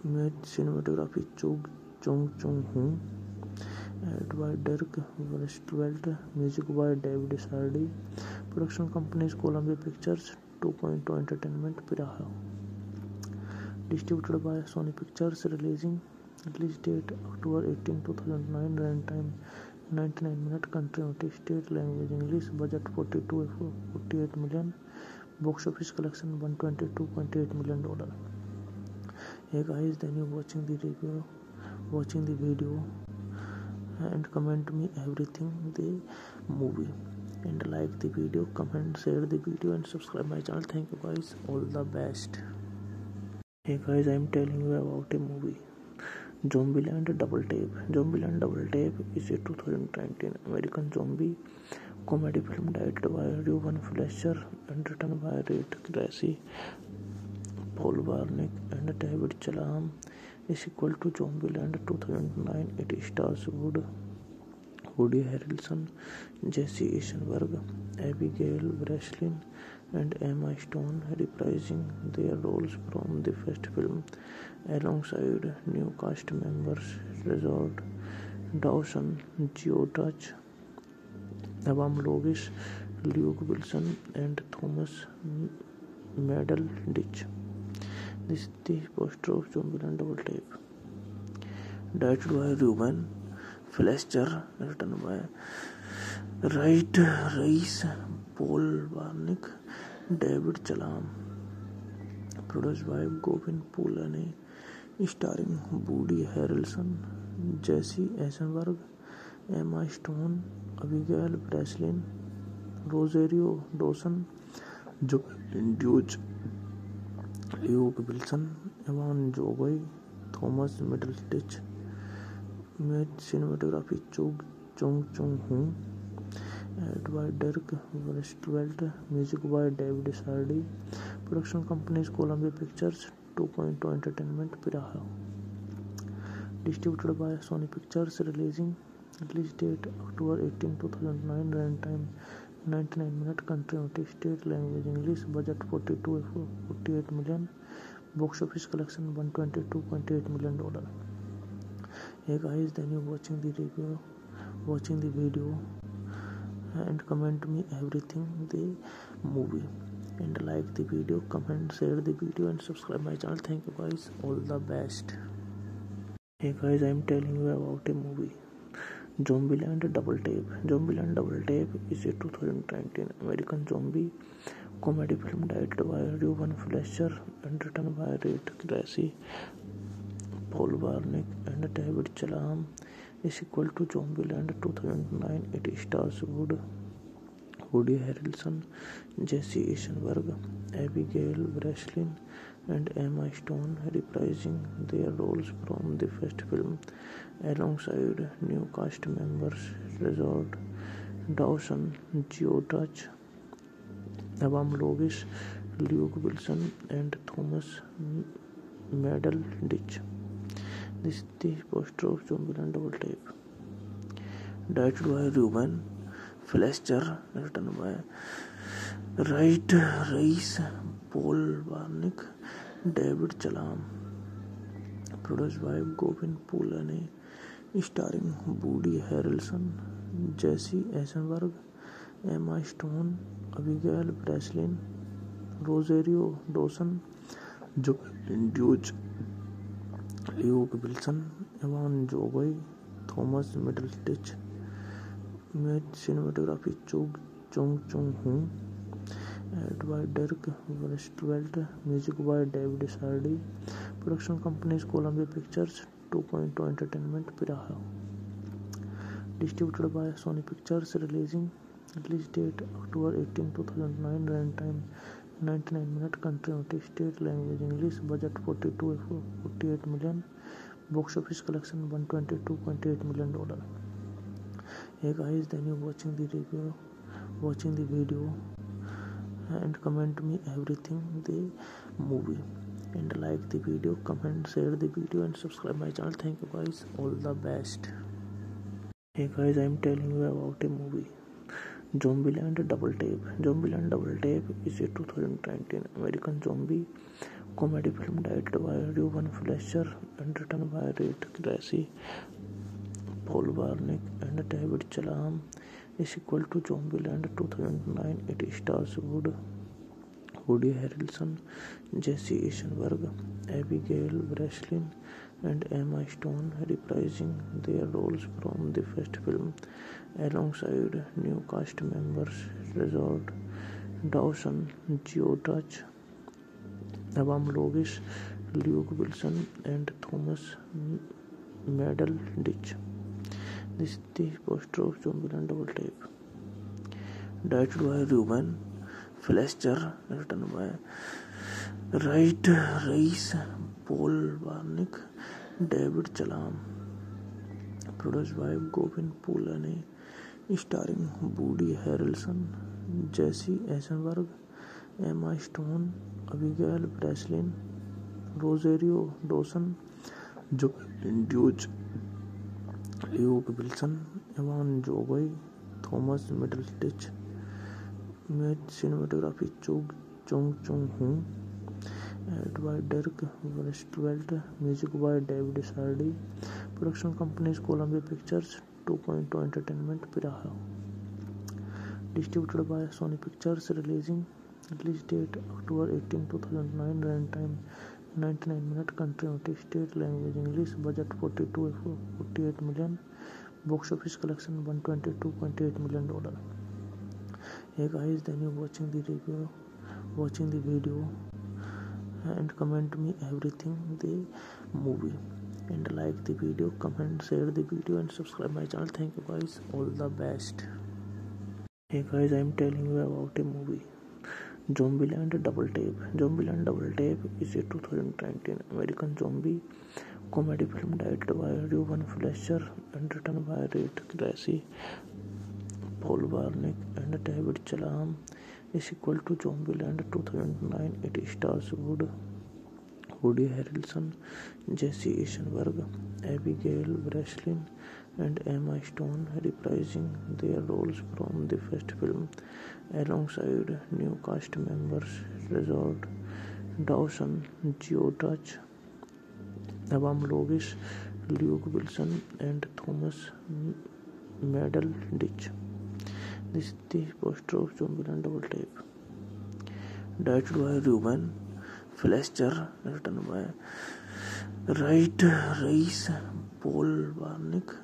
में cinematography Chung Chung Chung Hoon edited by Dirk Westervelt music by David Sardy production companies Columbia Pictures two point two entertainment Pariah distributed by Sony Pictures Releasing release date October eighteen two thousand nine run time 99 minute country out state language english budget 42 48 million box office collection 122.8 million dollar hey guys then you watching the review watching the video and comment me everything the movie and like the video comment share the video and subscribe my channel thank you guys all the best hey guys i'm telling you about a movie Zombieland Double Tape Zombieland Double Tape is a 2019 American zombie comedy film directed by Ruben Fleischer and written by Reed Gracie, Paul Warnick, and David Chalam. A sequel to Zombieland 2009, it stars Wood, Woody Harrelson, Jesse Eisenberg, Abigail Breslin, and Emma Stone reprising their roles from the first film. alongside new cast members Resort Dawson, Geo Touch, Abam Lovis, Luke Wilson, and Thomas Medal Ditch. This is the poster of Zombieland double tape. Directed by Ruben Fletcher, written by Wright Rice, Paul Barnick, David Chalam. Produced by Govin Pulani. Starring Woody Harrelson Jesse Eisenberg Emma Stone Abigail Breslin Rosario Dawson Zoey Deutch Luke Wilson Avan Jogia Thomas Middleditch में cinematography Chung Chung Chung Hoon edited by Dirk Westervelt music by David Sardy production companies Columbia Pictures 2.2 Entertainment Piraha, distributed by Sony Pictures, release date October 18, 2009, runtime 99 minutes, country United States, language English, budget $48 million, box office collection $122.8 million. Hey guys, then you watching the video and comment me everything the movie and like the video, comment, share the video and subscribe my channel. Thank you guys, all the best. Hey guys, I'm telling you about a movie, Zombieland Double Tape. Zombieland Double Tape is a 2019 American zombie comedy film directed by Ruben Fleischer and written by Rick Grassy, Paul Wernick and David Chalam. Is equal to Zombieland 2009. It stars Woody Woody Harrelson, Jesse Eisenberg, Abigail Breslin, and Emma Stone, reprising their roles from the first film, alongside new cast members Resort Dawson, Touch, Abam Lovis, Luke Wilson, and Thomas Medal Ditch. This is the poster of Zombieland double tape. Directed by Ruben Fleischer written by Rhett Reese Paul Wernick David Callaham produced by Gavin ने starring Woody Harrelson Jesse Eisenberg Emma Stone Abigail Breslin Rosario Dawson Zoey Deutch Luke Wilson Avan Jogia Thomas Middleditch Cinematography Chong Hoon, art by Dirk Westwelt, music by David Sardi. Production company is Columbia Pictures, 2.2 Entertainment, Piraha. Distributed by Sony Pictures. Release date October 18, 2009. Runtime 99 minutes. Country United States. Language English. Budget 48 million. Box office collection $122.8 million hey guys then you watching the review watching the video and comment me everything the movie and like the video comment share the video and subscribe my channel thank you guys all the best hey guys i'm telling you about a movie zombieland double tape zombieland double tape is a 2019 american zombie comedy film directed by Ruben Fleischer and written by Reed Gracie Paul Warnick, and David Chalam. is equal to Zombieland 2009 it stars Wood, Woody Harrelson, Jesse Eisenberg, Abigail Breslin, and Emma Stone reprising their roles from the first film alongside new cast members Resort Dawson, Touch, Abam Logis, Luke Wilson, and Thomas Medal Ditch. This the poster of Zombieland double tape. Directed by Ruben Fleischer, written by Wright Rice Paul Barnick, David Chalam. Produced by Govin Poolani starring Woody Harrelson, Jesse Eisenberg, Emma Stone, Abigail Breslin, Rosario Dawson, Joe Dewey. Luke Wilson, Evan Jovey, Thomas Middleditch, cinematography Chong Chong-hoon, edited by Dirk Westwelt, music by David Sardi, production company is Columbia Pictures, 2.2 Entertainment, Piraha, distributed by Sony Pictures, releasing release date October 18, 2009, runtime 99 minute country United state language english budget 42 48 million box office collection 122.8 million dollar hey guys then you watching the review watching the video and comment me everything the movie and like the video comment share the video and subscribe my channel thank you guys all the best hey guys i'm telling you about a movie zombie land double tape zombie land double tape is a 2019 american zombie comedy film directed by ruben fleischer and written by reed gracie paul warnick and david chalam is equal to zombie land 2009 it stars wood woody harrelson jesse eisenberg abigail breslin and emma stone reprising their roles from the first film Alongside new cast members Resort Dawson, Geo Touch, Abam Logis, Luke Wilson, and Thomas Medal Ditch. This is the poster of Zombieland double tape. Directed by Ruben Fletcher, written by Wright Rice, Paul Warnick,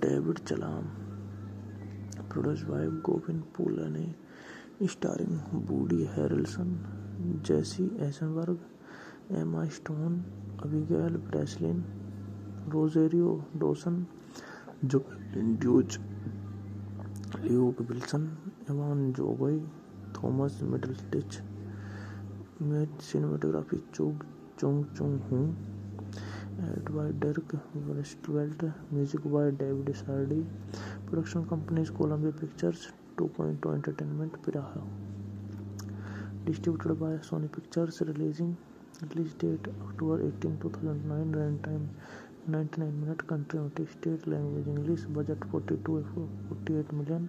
David Chalam. Produced by Govin Pulani starring Woody Harrelson Jesse Eisenberg Emma Stone Abigail Breslin Rosario Dawson Zoey Deutch Luke Wilson Avan Jogia Thomas Middle Middleditch में cinematography Chung Chung Chung Hoon edited by Dirk Westervelt music by David Sardy production companies Columbia Pictures 2.2 Entertainment Piraha, distributed by Sony Pictures, releasing release date October 18, 2009, runtime 99 minutes, country notice, state language English, budget 48 million,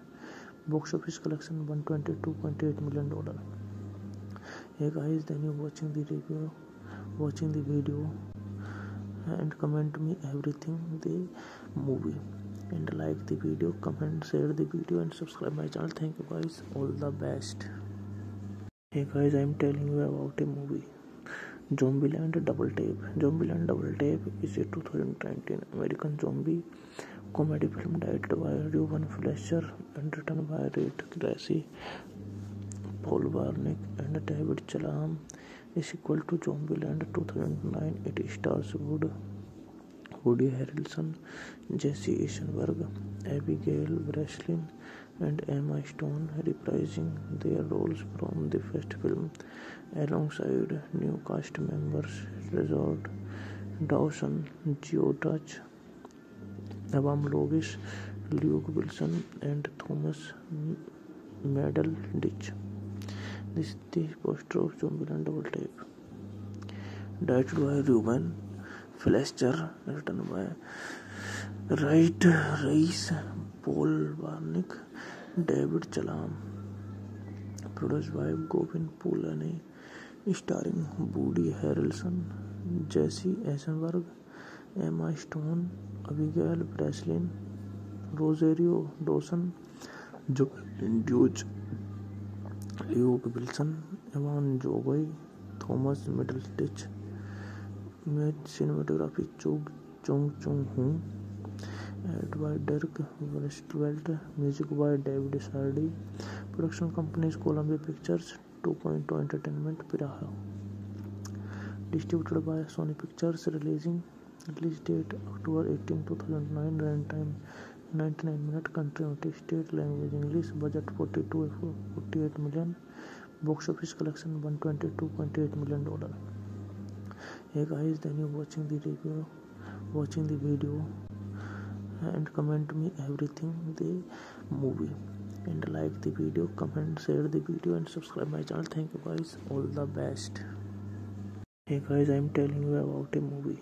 box office collection $122.8 million. Hey guys, then you watching the review, watching the video, and comment me everything the movie. and like the video comment share the video and subscribe my channel thank you guys all the best hey guys i'm telling you about a movie zombieland double tape zombieland double tape is a 2019 american zombie comedy film directed by Ruben Fleischer and written by Reed Gracie, Paul Warnick, and David Chalam. A sequel to Zombieland 2009. It stars Wood Woody Harrelson, Jesse Eisenberg, Abigail Breslin, and Emma Stone reprising their roles from the first film alongside new cast members Resort Dawson, Geotouch, Avam Logis, Luke Wilson, and Thomas Medal Ditch. This is the poster of Zombieland Double Tape. Directed by Ruben Fleischer written by Rhett Reese Paul Wernick David Callaham produce by Gavin Polone starring Woody Harrelson Jesse Eisenberg Emma Stone Abigail Breslin Rosario Dawson Zoey Deutch Luke Wilson Avan Jogia Thomas Middleditch मैं cinematography Chung Chung Chung Hoon edited by Dirk Westervelt music by David Sardy production companies Columbia Pictures two point two entertainment Pariah distributed by Sony Pictures Releasing release date October eighteen two thousand nine run time 99 minute country United State language English budget 42 48 million box office collection 122.8 million dollar hey guys then you watching the review watching the video and comment me everything the movie and like the video comment share the video and subscribe my channel thank you guys all the best hey guys i'm telling you about a movie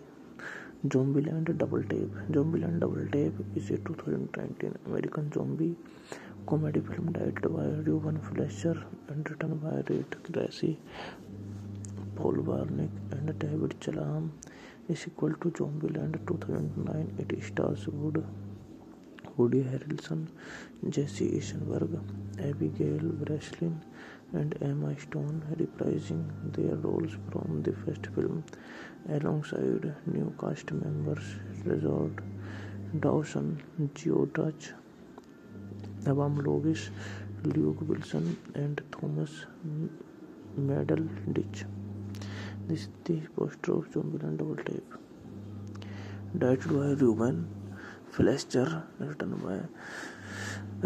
zombieland double tape zombieland double tape is a 2019 american zombie comedy film directed by ruben fleischer and written by reed gracie Volvarnik and David Chalam is equal to Zombieland 2009. It stars Wood, Woody Harrelson, Jesse Eisenberg, Abigail Breslin, and Emma Stone reprising their roles from the first film alongside new cast members Resort Dawson, Geotouch, Abam Logish, Luke Wilson, and Thomas Medal Ditch. This, these post-strokes dominant double tape. Directed by Ruben Flescher, written by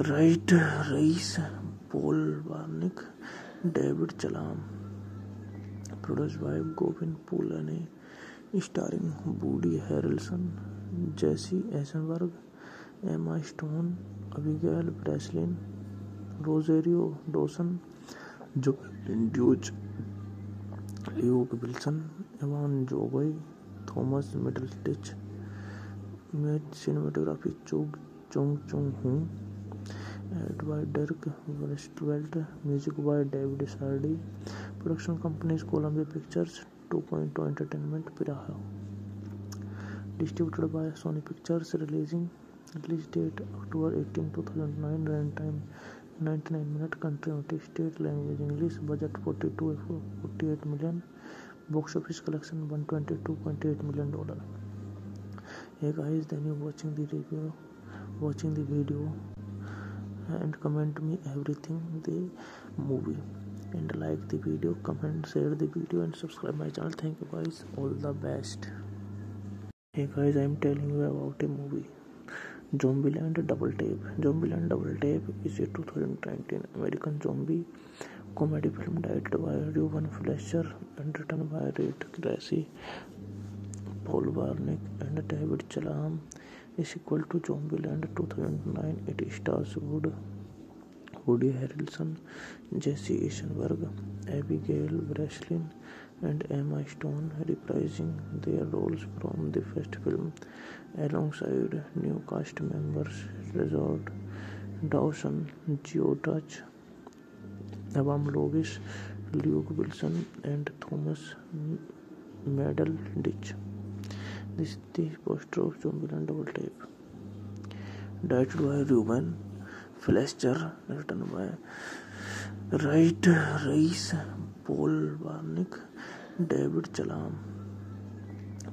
Wright Rice, Paul Barnick, David Chalam. Produced by Govind Pulani, starring Woody Harrelson, Jesse Eisenberg, Emma Stone, Abigail Breslin, Rosario Dawson, Joe Dewey. Luke Wilson Avan Jogia Thomas Middleditch में cinematography Chung Chung Chung Hoon edited by Dirk Westervelt music by David Sardy production companies Columbia Pictures two point two entertainment Pariah distributed by Sony Pictures Releasing release date October eighteen two thousand nine run time 99 minute country unity state language english budget 42 48 million box office collection 122.8 million dollar hey guys then you watching the review watching the video and comment me everything the movie and like the video comment share the video and subscribe my channel thank you guys all the best hey guys i'm telling you about a movie Zombieland Double Tape. Zombieland Double Tape is a 2019 American zombie comedy film directed by Ruben Fleischer and written by Reed Gracie, Paul Warnick, and David Chalam. Is equal to Zombieland 2009. It stars Wood, Woody Harrelson, Jesse Eisenberg, Abigail Breslin, and Emma Stone reprising their roles from the first film. alongside new cast members Resort Dawson, Geo Touch, Abam Lovis, Luke Wilson, and Thomas Medal Ditch. This is the poster of Zombieland double tape. Directed by Ruben Fletcher, written by Wright Rice, Paul Warnick, David Chalam.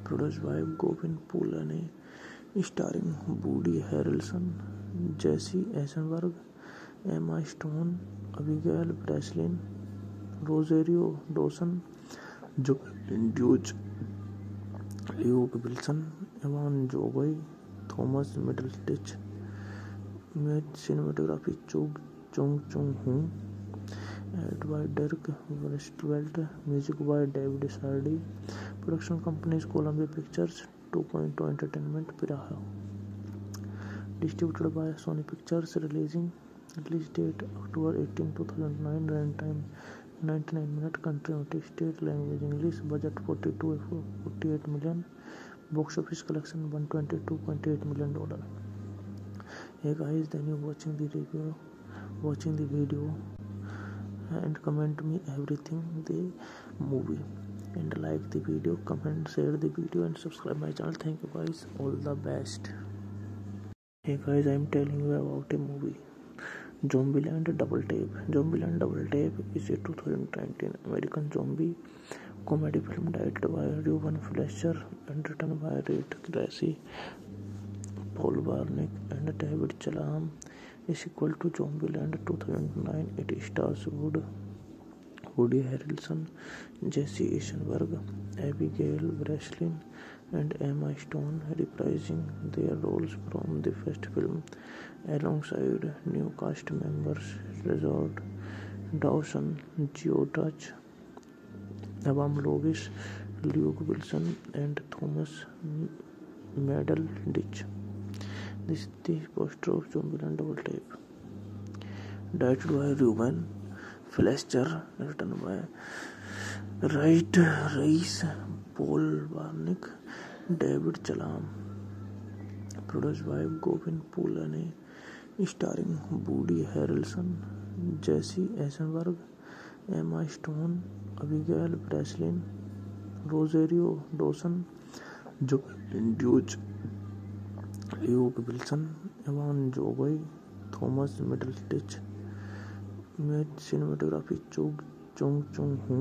Produced by Govin Pulani. Starring Woody Harrelson Jesse Eisenberg Emma Stone Abigail Breslin Rosario Dawson Zoey Deutch Luke Wilson Avan Jogia Thomas Middle Middleditch में cinematography Chung Chung Chung Hoon edited by Dirk Westervelt music by David Sardy production companies Columbia Pictures 2.2 Entertainment Piraha. Distributed by Sony Pictures, releasing release date October 18, 2009, runtime 99 minute country United States language English budget 42 48 million box office collection 122.8 million dollar hey guys then you watching the review watching the video and comment me everything the movie and like the video comment share the video and subscribe my channel thank you guys all the best hey guys i'm telling you about a movie zombieland double tape zombieland double tape is a 2019 american zombie comedy film directed by ruben fleischer and written by reed gracie paul warnick and david chalam is equal to zombieland 2009 it stars wood Woody Harrelson, Jesse Eisenberg, Abigail Breslin, and Emma Stone reprising their roles from the first film alongside new cast members Resort Dawson, Touch, Abam Logis, Luke Wilson, and Thomas Medal Ditch. This is the poster of Zombieland Double Tape. Directed by Ruben Fleischer written by Rhett Reese Paul Wernick David Callaham produce by Gavin Polone starring Woody Harrelson Jesse Eisenberg Emma Stone Abigail Breslin Rosario Dawson Zoey Deutch Luke Wilson Avan Jogia Thomas Middleditch में cinematography Chung Chung Chung Hoon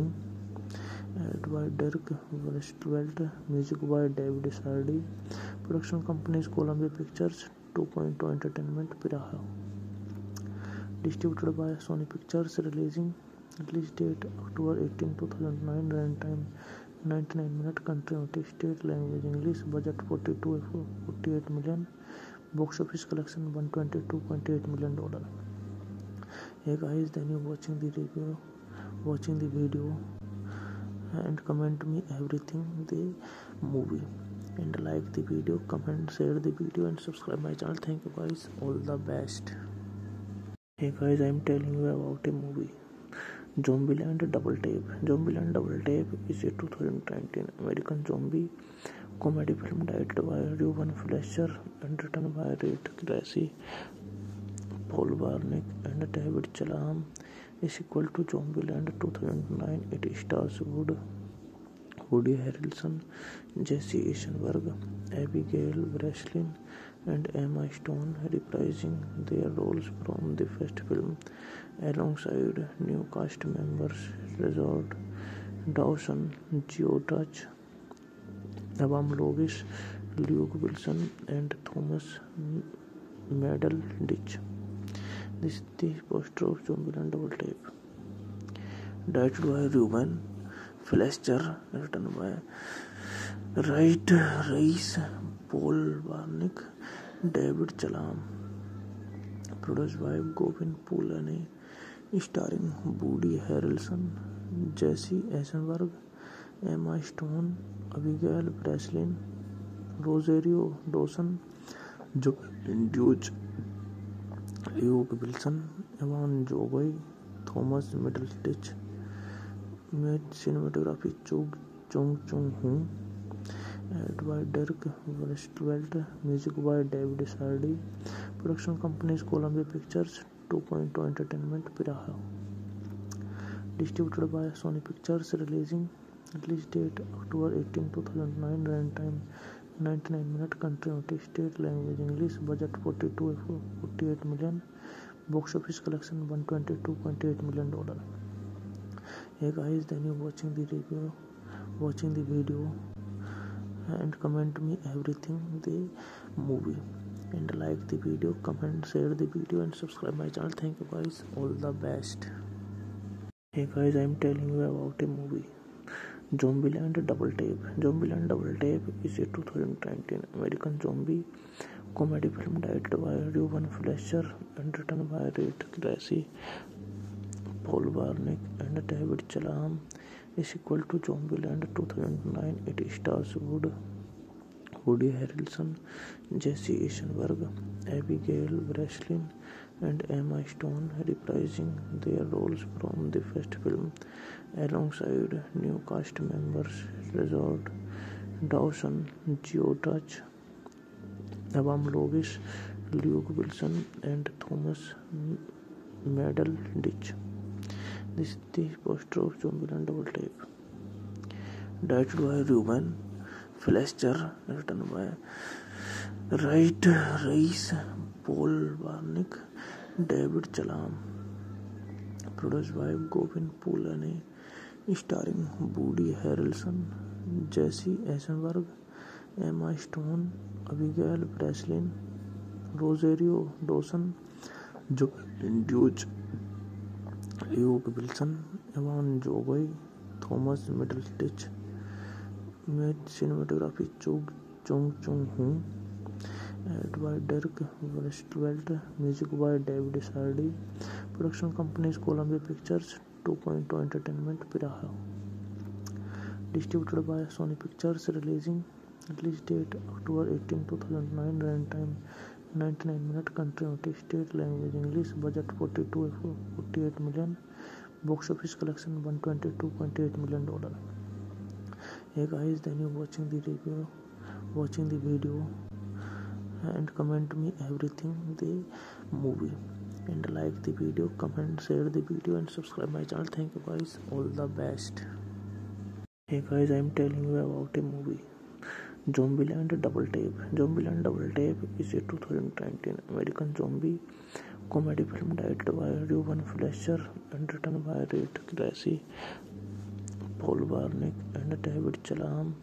edited by Dirk Westervelt music by David Sardy production companies Columbia Pictures two point two entertainment Pariah distributed by Sony Pictures Releasing release date October eighteen two thousand nine run time ninety nine minute country United State language English budget forty two forty eight million box office collection one twenty two point eight million dollar hey guys then you watching the review watching the video and comment me everything the movie and like the video comment share the video and subscribe my channel thank you guys all the best hey guys i'm telling you about a movie zombieland double tape zombieland double tape is a 2019 american zombie comedy film directed by Ruben Fleischer and written by Reed Gracie Volvarnik and David Chalam is equal to Zombieland 2009. It stars Wood, Woody Harrelson, Jesse Eisenberg, Abigail Breslin, and Emma Stone reprising their roles from the first film alongside new cast members Resort Dawson, Touch, Abam Logis, Luke Wilson, and Thomas Medal Ditch. This is the poster of Zombieland double tape. Directed by Ruben Fleischer, written by Wright Rice, Paul Warnick, David Chalam. Produced by Govin Pulani, starring Woody Harrelson, Jesse Eisenberg, Emma Stone, Abigail Breslin, Rosario Dawson, Joe Dewey. Luke Wilson Avan Jogia Thomas Middle Middleditch में cinematography Chung Chung Chung Hoon edited by Dirk Westervelt music by David Sardy production companies Columbia Pictures two point two entertainment Pariah distributed by Sony Pictures Releasing release date October eighteen two thousand nine run time 99 minute country only state language english budget 42 48 million box office collection 122.8 million dollar hey guys then you watching the review watching the video and comment me everything the movie and like the video comment share the video and subscribe my channel thank you guys all the best hey guys i'm telling you about a movie Zombieland Double Tape Zombieland Double Tape is a 2019 American zombie comedy film directed by Ruben Fleischer and written by Reed Gracie, Paul Warnick, and David Chalam. Is equal to Zombieland 2009. It stars Wood, Woody Harrelson, Jesse Eisenberg, Abigail Breslin, and Emma Stone reprising their roles from the first film. alongside new cast members Resort Dawson, Geo Touch, Abam Lovis, Luke Wilson, and Thomas Medal Ditch. This is the poster of Zombieland Double Tape. Directed by Ruben Fletcher, written by Wright Rice, Paul Barnick, David Chalam. Produced by Govin Pulani. Starring Woody Harrelson Jesse Eisenberg Emma Stone Abigail Breslin Rosario Dawson Zoey Deutch Luke Wilson Avan Jogia Thomas Middleditch में cinematography Chung Chung Chung Hoon edited by Dirk Westervelt music by David Sardy production companies Columbia Pictures 2.2 Entertainment Piraha. Distributed by Sony Pictures, releasing release date October 18, 2009, runtime 99 minute, country notice, state language English, budget 42 48 million, box office collection 122.8 million dollar. Hey guys, then you watching the review, watching the video, and comment me everything the movie. and like the video, comment, share the video and subscribe my channel. Thank you guys, all the best. Hey guys, I'm telling you about a movie, Zombieland Double Tape. Zombieland Double Tape is a 2019 American zombie comedy film directed by Ruben Fleischer and written by Rick Grassy, Paul Wernick, and David Chalam.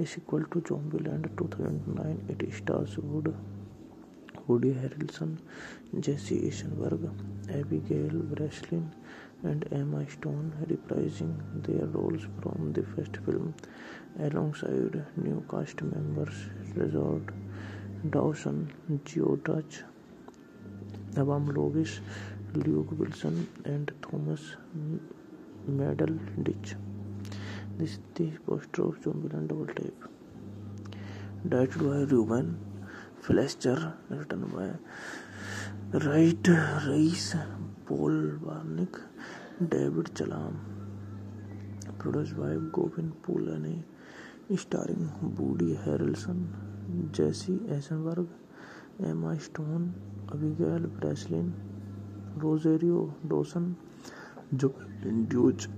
A sequel to Zombieland 2009, it stars Wood Woody Harrelson, Jesse Eisenberg, Abigail Breslin, and Emma Stone reprising their roles from the first film alongside new cast members Resort Dawson, Touch, Avam Logis, Luke Wilson, and Thomas Medal Ditch. This is the poster of Zombieland Double Tape. Directed by Ruben Fleischer written by Rhett Reese Paul Wernick David Callaham produced by Gavin Polone starring Woody Harrelson Jesse Eisenberg Emma Stone Abigail Breslin Rosario Dawson Zoey Deutch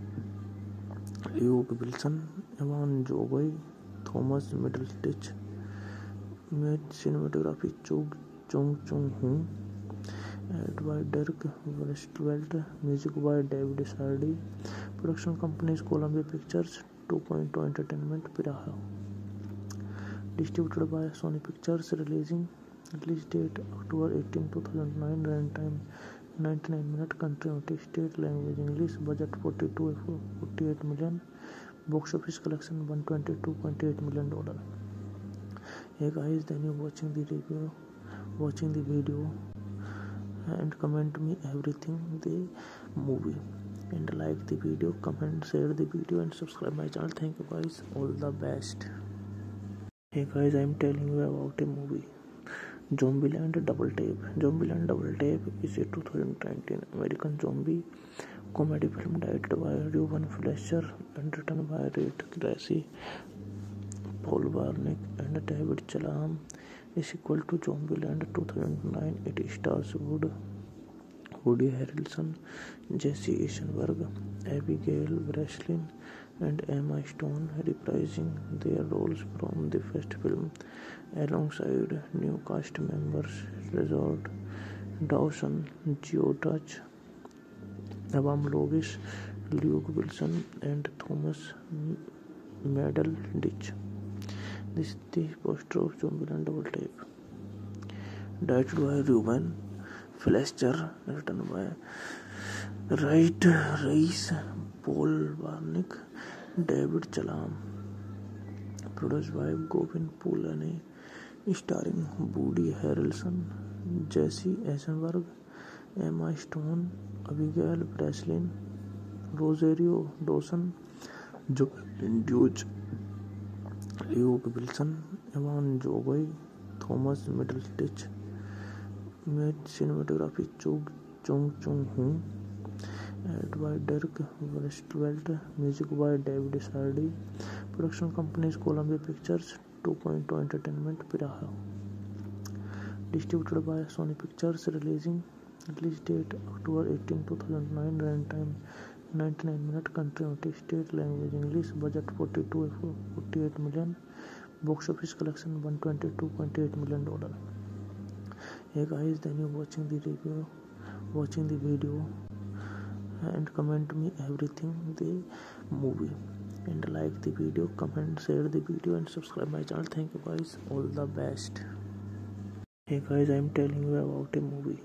Luke Wilson Avan Jogia Thomas Middleditch मैं cinematography Chung Chung Chung Hoon edited by Dirk Westervelt music by David Sardy production companies Columbia Pictures two point two entertainment Pariah distributed by Sony Pictures Releasing release date October eighteen two thousand nine running time ninety nine minute country United State language English budget forty two forty eight million box office collection one twenty two point eight million dollar hey guys than you watching the review watching the video and comment me everything the movie and like the video comment share the video and subscribe my channel thank you guys all the best hey guys i'm telling you about a movie zombieland double tape zombieland double tape is a 2019 american zombie comedy film directed by ruben fleischer and written by reed gracie Paul Warnick, and David Chalam is equal to Zombieland 2009. It stars Wood, Woody Harrelson, Jesse Eisenberg, Abigail Breslin, and Emma Stone reprising their roles from the first film alongside new cast members Resort Dawson, Geotouch, Abam Logish, Luke Wilson, and Thomas Medal Ditch. This is the poster of Zombieland Double Tape. Directed by Ruben Fleischer, written by Wright Reis, Paul Barnick, David Chalam. Produced by Govind Pulani, starring Woody Harrelson, Jesse Eisenberg, Emma Stone, Abigail Breslin, Rosario Dawson, Joe Dewey. Luke Wilson Avan Jogia Thomas Middleditch में cinematography Chung Chung Chung Hoon edited by Dirk Westervelt music by David Sardy production companies Columbia Pictures 2.2 point two entertainment Pariah distributed by Sony Pictures Releasing release date October eighteen two thousand nine run time 99 minute country out state language english budget 42 48 million box office collection 122.8 million dollar hey guys then you watching the review watching the video and comment me everything the movie and like the video comment share the video and subscribe my channel thank you guys all the best hey guys i'm telling you about a movie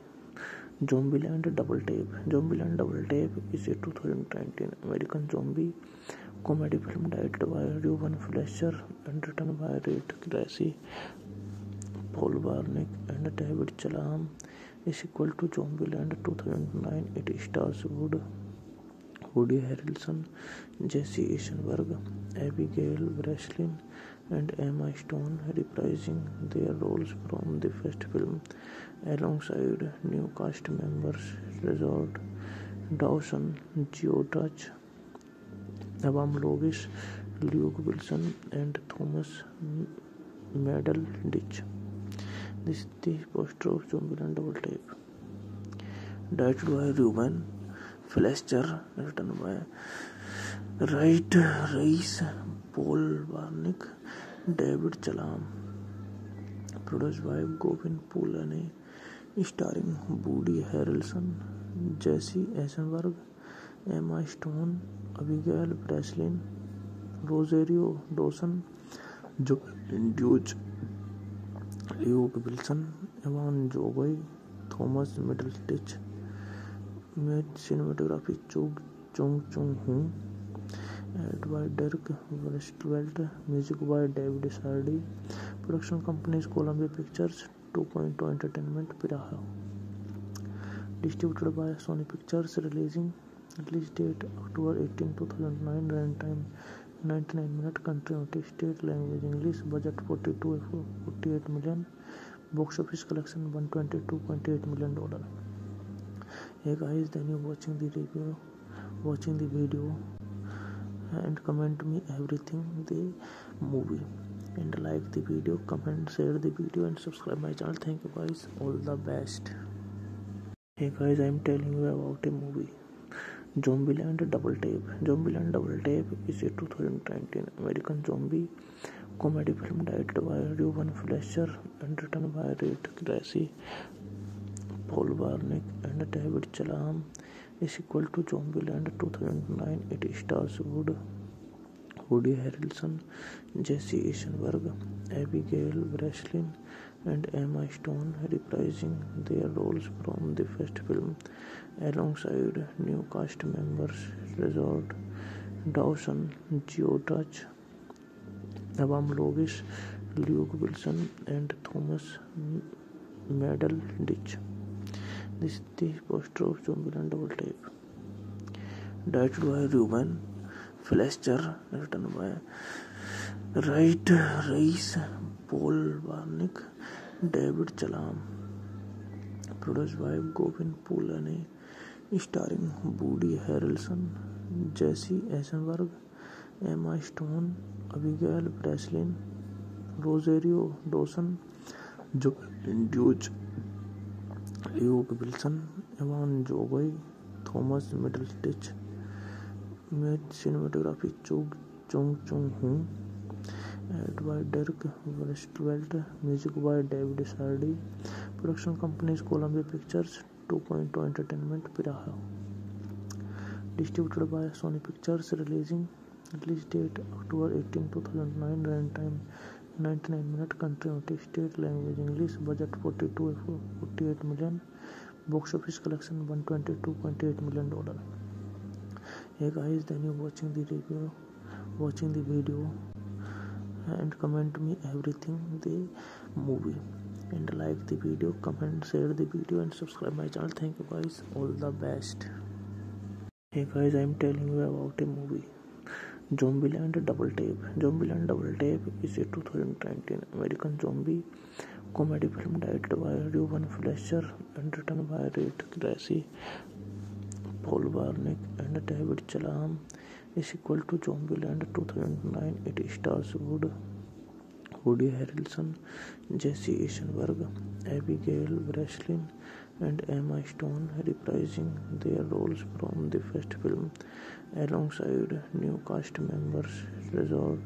Zombieland Double Tape. Zombieland Double Tape is a 2019 American zombie comedy film directed by Ruben Fleischer and written by Reed Gracie, Paul Wernick, and David Chalam. A sequel to Zombieland 2009, it stars Woody Harrelson, Jesse Eisenberg, Abigail Breslin, and Emma Stone reprising their roles from the first film. alongside new cast members Resort Dawson, Geotouch, Abam Lovis, Luke Wilson, and Thomas Medal Ditch. This is the poster of Zombieland double tape. Directed by Ruben Fletcher, written by Wright Reis, Paul Warnick, David Chalam. Produced by Govin Pulani. Starring Woody Harrelson Jesse Eisenberg Emma Stone Abigail Breslin Rosario Dawson Zoey Deutch Luke Wilson Avan Jogia Thomas Middleditch में cinematography Chung Chung Chung Hoon edited by Dirk Westervelt music by David Sardy production companies Columbia Pictures 2.2 entertainment Pariah distributed by Sony Pictures, releasing release date October 18, 2009, runtime 99 minute, country notice, state language English, budget 42 48 million, box office collection 122.8 million dollar. Hey guys, then you watching the review, watching the video, and comment me everything the movie. and like the video, comment, share the video and subscribe my channel. Thank you guys, all the best. Hey guys, I am telling you about a movie, Zombieland Double Tape. Zombieland Double Tape is a 2019 American zombie comedy film directed by Ruben Fleischer and written by Rick Grassy, Paul Wernick and David Chalam. A sequel to Zombieland 2009, it stars Wood Woody Harrelson, Jesse Eisenberg, Abigail Breslin, and Emma Stone reprising their roles from the first film alongside new cast members Resort Dawson, Touch, Abam Logis, Luke Wilson, and Thomas Medal Ditch. This is the poster of Zombieland Double Tape. Directed by Ruben Fleischer written by Rhett Reese Paul Wernick David Callaham produce by Gavin Polone starring Woody Harrelson Jesse Eisenberg Emma Stone Abigail Breslin Rosario Dawson Zoey Deutch Luke Wilson Avan Jogia Thomas Middleditch में cinematography Chung Chung Chung Hoon edited by Dirk Westervelt music by David Sardy production companies Columbia Pictures two point two entertainment Pariah distributed by Sony Pictures Releasing release date October eighteen two thousand nine run time 99 minute country United State language English budget 42 48 million box office collection 122.8 million dollar hey guys then you watching the review watching the video and comment me everything the movie and like the video comment share the video and subscribe my channel thank you guys all the best hey guys i'm telling you about a movie zombieland double tape zombieland double tape is a 2019 american zombie comedy film directed by Ruben Fleischer and written by Reed Gracie Polvarnik and David Chalam is equal to Zombieland 2009. It stars Wood, Woody Harrelson, Jesse Eisenberg, Abigail Breslin, and Emma Stone reprising their roles from the first film alongside new cast members Resort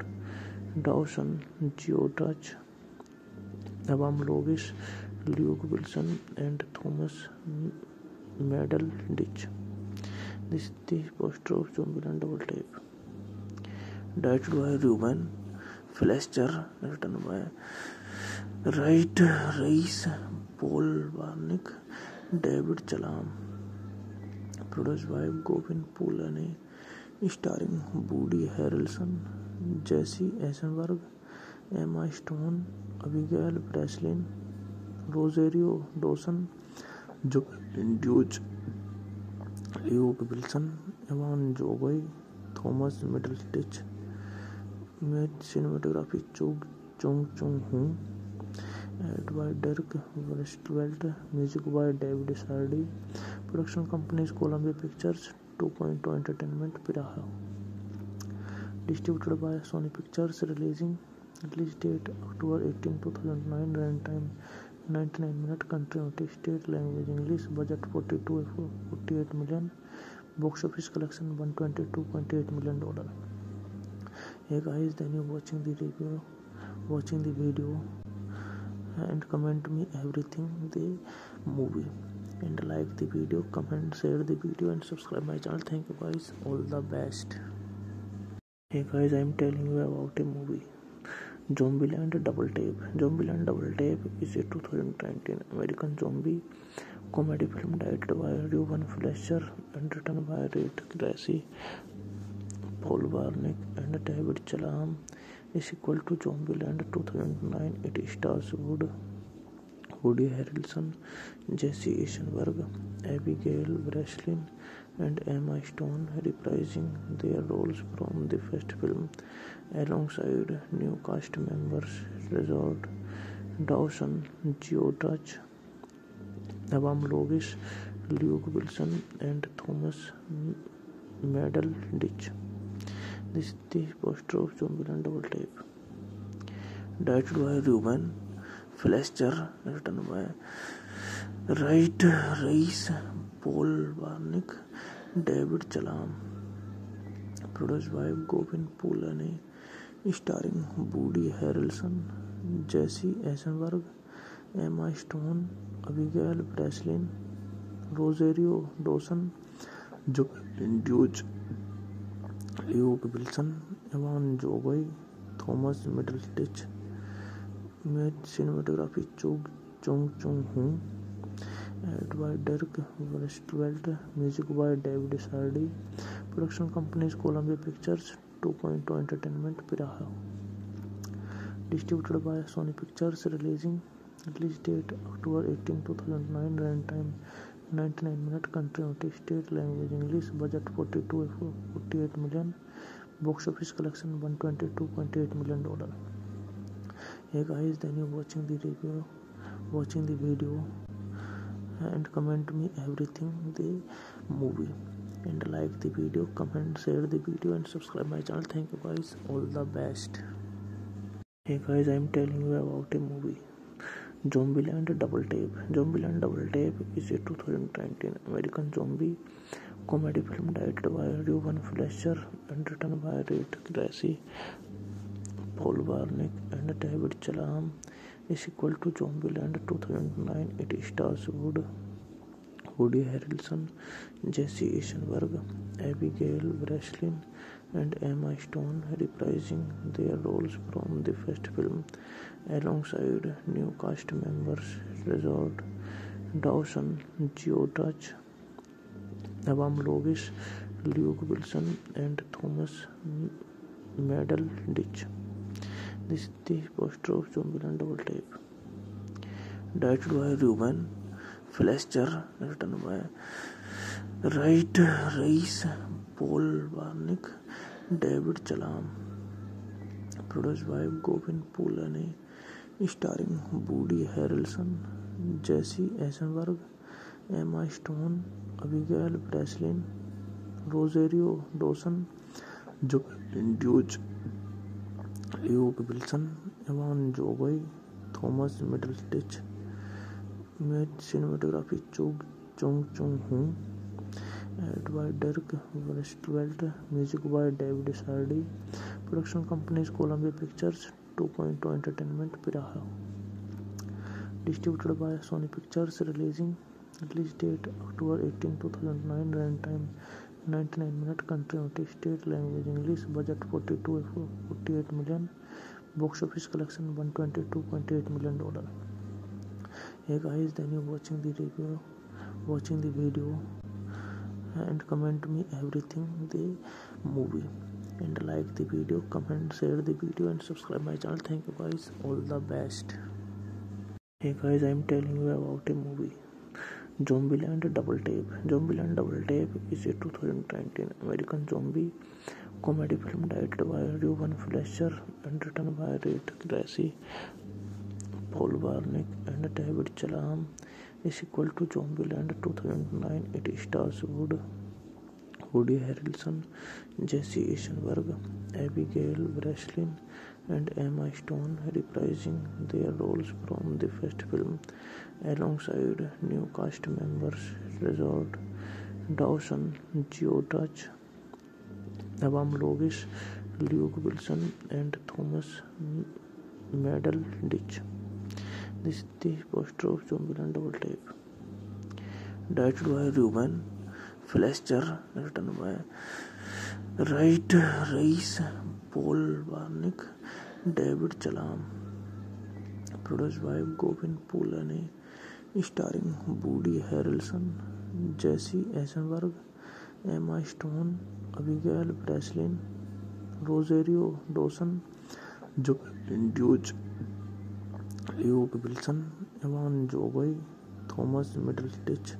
Dawson, Touch, Abam Logis, Luke Wilson, and Thomas Medal Ditch. This is the poster of Zombieland double type Directed by Ruben Fleischer, written by Wright Reis Paul Warnick, David Chalam. Produced by Govin Pulane, starring Woody Harrelson, Jesse Eisenberg, Emma Stone, Abigail Breslin, Rosario Dawson, Joe Dewey. Luke Wilson Avan Jogia Thomas Middle Middleditch में cinematography Chung Chung Chung Hoon edited by Dirk Westervelt music by David Sardy production companies Columbia Pictures two point two entertainment Pariah distributed by Sony Pictures Releasing release date October eighteen two thousand nine run time 99 minute country only state language english budget 42 48 million box office collection 122.8 million dollar hey guys then you watching the review watching the video and comment me everything the movie and like the video comment share the video and subscribe my channel thank you guys all the best hey guys i'm telling you about a movie Zombieland Double Tape Zombieland Double Tape is a 2019 American zombie comedy film directed by Ruben Fleischer and written by Reed Gracie, Paul Warnick, and David Chalam. A sequel to Zombieland 2009, it stars Wood, Woody Harrelson, Jesse Eisenberg, Abigail Breslin, and Emma Stone reprising their roles from the first film. Alongside new cast members Resort Dawson, Geo Dutch, Abam Logis, Luke Wilson, and Thomas Medal Ditch. This is the poster of Zombieland Double Tape. Directed by Ruben Fletcher, written by Wright Reis, Paul Barnick, David Chalam. Produced by Govin Pulani. Starring Woody Harrelson Jesse Eisenberg Emma Stone Abigail Breslin Rosario Dawson Zoey Deutch Luke Wilson Avan Jogia Thomas Middleditch में cinematography Chung Chung Chung Hoon edited by Dirk Westervelt music by David Sardy production companies Columbia Pictures two point two entertainment Pariah distributed by Sony Pictures Releasing release date October eighteen 18 2009 run time nine minute country notice State language English budget forty two forty eight million box office collection one twenty two point eight million dollar hey guys then you watching the review watching the video and comment me everything the movie and like the video comment share the video and subscribe my channel thank you guys all the best hey guys i'm telling you about a movie zombieland double tape zombieland double tape is a 2019 american zombie comedy film directed by ruben fleischer and written by reed gracie paul warnick and david chalam is equal to zombieland 2009 it stars wood Cody Harrelson, Jesse Eisenberg, Abigail Breslin, and Emma Stone reprising their roles from the first film alongside new cast members Resort Dawson, Geotouch, Avam Lovis, Luke Wilson, and Thomas Medal Ditch. This is the poster of Zombieland Double Tape. Directed by Ruben Fleischer written by Rhett Reese Paul Wernick David Callaham produce by Gavin Polone starring Woody Harrelson Jesse Eisenberg Emma Stone Abigail Breslin Rosario Dawson Zoey Deutch Luke Wilson Avan Jogia Thomas Middleditch मैं cinematography Chung Chung Chung Hoon edited by Dirk Westervelt music by David Sardy production companies Columbia Pictures two point two entertainment Pariah distributed by Sony Pictures Releasing release date October eighteen two thousand nine run time nine minute country United State language English budget forty two forty eight million box office collection one twenty two point eight million dollar hey guys then you watching the review watching the video and comment me everything the movie and like the video comment share the video and subscribe my channel thank you guys all the best hey guys i'm telling you about a movie zombieland double tape zombieland double tape is a 2019 american zombie comedy film directed by ruben fleischer and written by reed gracie Paul Warnick, and David Chalam is equal to Zombieland 2009. It stars Wood, Woody Harrelson, Jesse Eisenberg, Abigail Breslin, and Emma Stone reprising their roles from the first film, alongside new cast members Resort Dawson, Geotouch, Abam Lovis, Luke Wilson, and Thomas Medal Ditch. This poster of Zombieland double tape. Directed by Ruben Fleischer, written by Wright Reis Paul Barnick, David Chalam. Produced by Gobin Pulane, starring Woody Harrelson, Jesse Eisenberg, Emma Stone, Abigail Breslin, Rosario Dawson, Joe Dewey. Luke Wilson Avan Jogia Thomas Middle Middleditch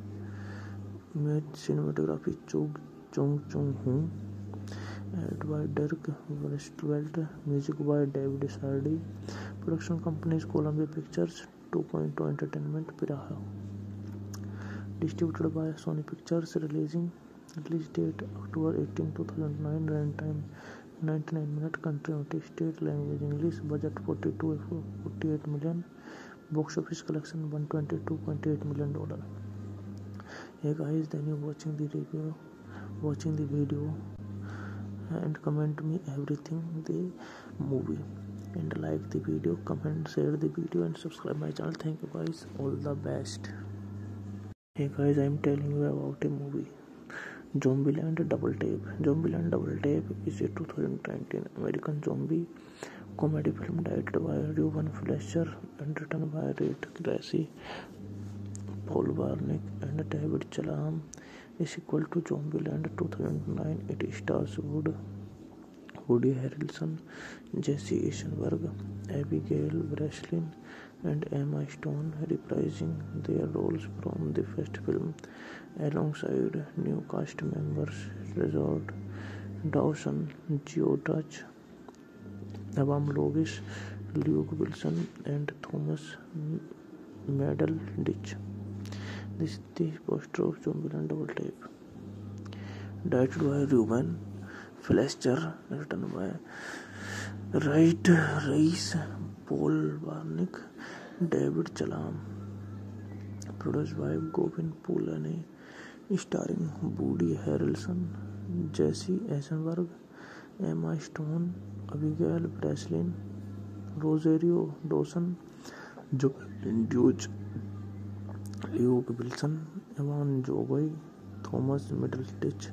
में cinematography Chung Chung Chung Hoon edited by Dirk Westervelt music by David Sardy production companies Columbia Pictures two point two entertainment Pariah distributed by Sony Pictures Releasing release date October eighteen two thousand nine run time 99 minute country out state language english budget 42 48 million box office collection 122.8 million dollar hey guys then you watching the review watching the video and comment me everything the movie and like the video comment share the video and subscribe my channel thank you guys all the best hey guys i'm telling you about a movie Zombieland Double Tape Zombieland Double Tape is a 2019 American zombie comedy film directed by Ruben Fleischer and written by Reed Gracie, Paul Warnick, and David Chalam. Is equal to Zombieland 2009. It stars Wood, Woody Harrelson, Jesse Eisenberg, Abigail Breslin, and Emma Stone reprising their roles from the first film. alongside new cast members Resort Dawson, Geo Touch, Abam Logis, Luke Wilson, and Thomas Medal Ditch. This is the poster of Zombieland Double Tape. Directed by Ruben Flescher, written by Wright Reis, Paul Warnick, David Chalam. Produced by Govind Pulani. Starring Woody Harrelson Jesse Eisenberg Emma Stone Abigail Breslin Rosario Dawson Zoey Deutch Luke Wilson Avan Jogia Thomas Middleditch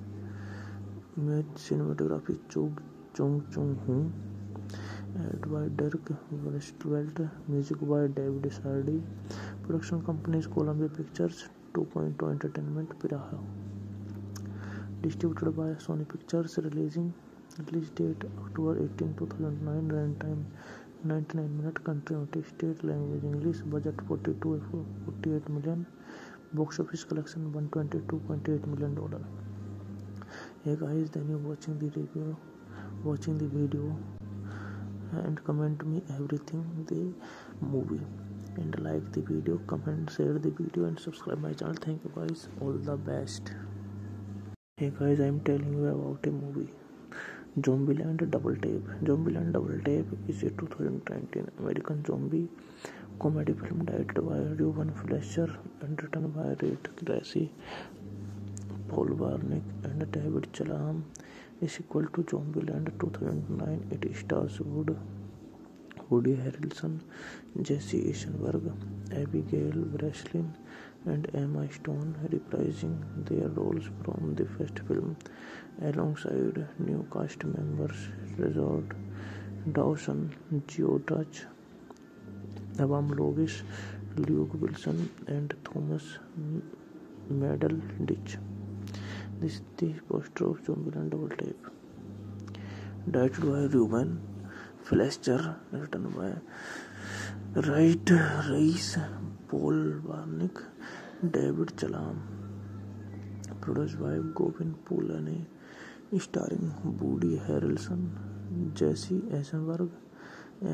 में cinematography Chung Chung Chung Hoon edited by Dirk Westervelt music by David Sardy production companies Columbia Pictures 2.2 Entertainment Piraha. Distributed by Sony Pictures, releasing release date October 18, 2009, runtime 99 minute, country notice, state language English, budget 42 48 million, box office collection 122.8 million dollar. Hey guys, then you watching the review, watching the video. and comment me everything the movie and like the video comment share the video and subscribe my channel thank you guys all the best hey guys i'm telling you about a movie zombieland double tape zombieland double tape is a 2019 american zombie comedy film directed by Ruben Fleischer and written by Reed Gracie, Paul Warnick, and David Chalam is equal to Zombieland 2009. It stars Wood, Woody Harrelson, Jesse Eisenberg, Abigail Breslin, and Emma Stone reprising their roles from the first film, alongside new cast members Resort Dawson, George, Evan Logis, Luke Wilson, and Thomas Medal Ditch. This this poster of Zombieland double tape. Directed by Ruben Fleischer, written by Wright Reis, Paul Barnick, David Chalam. Produced by Govin Pulane, starring Woody Harrelson, Jesse Eisenberg,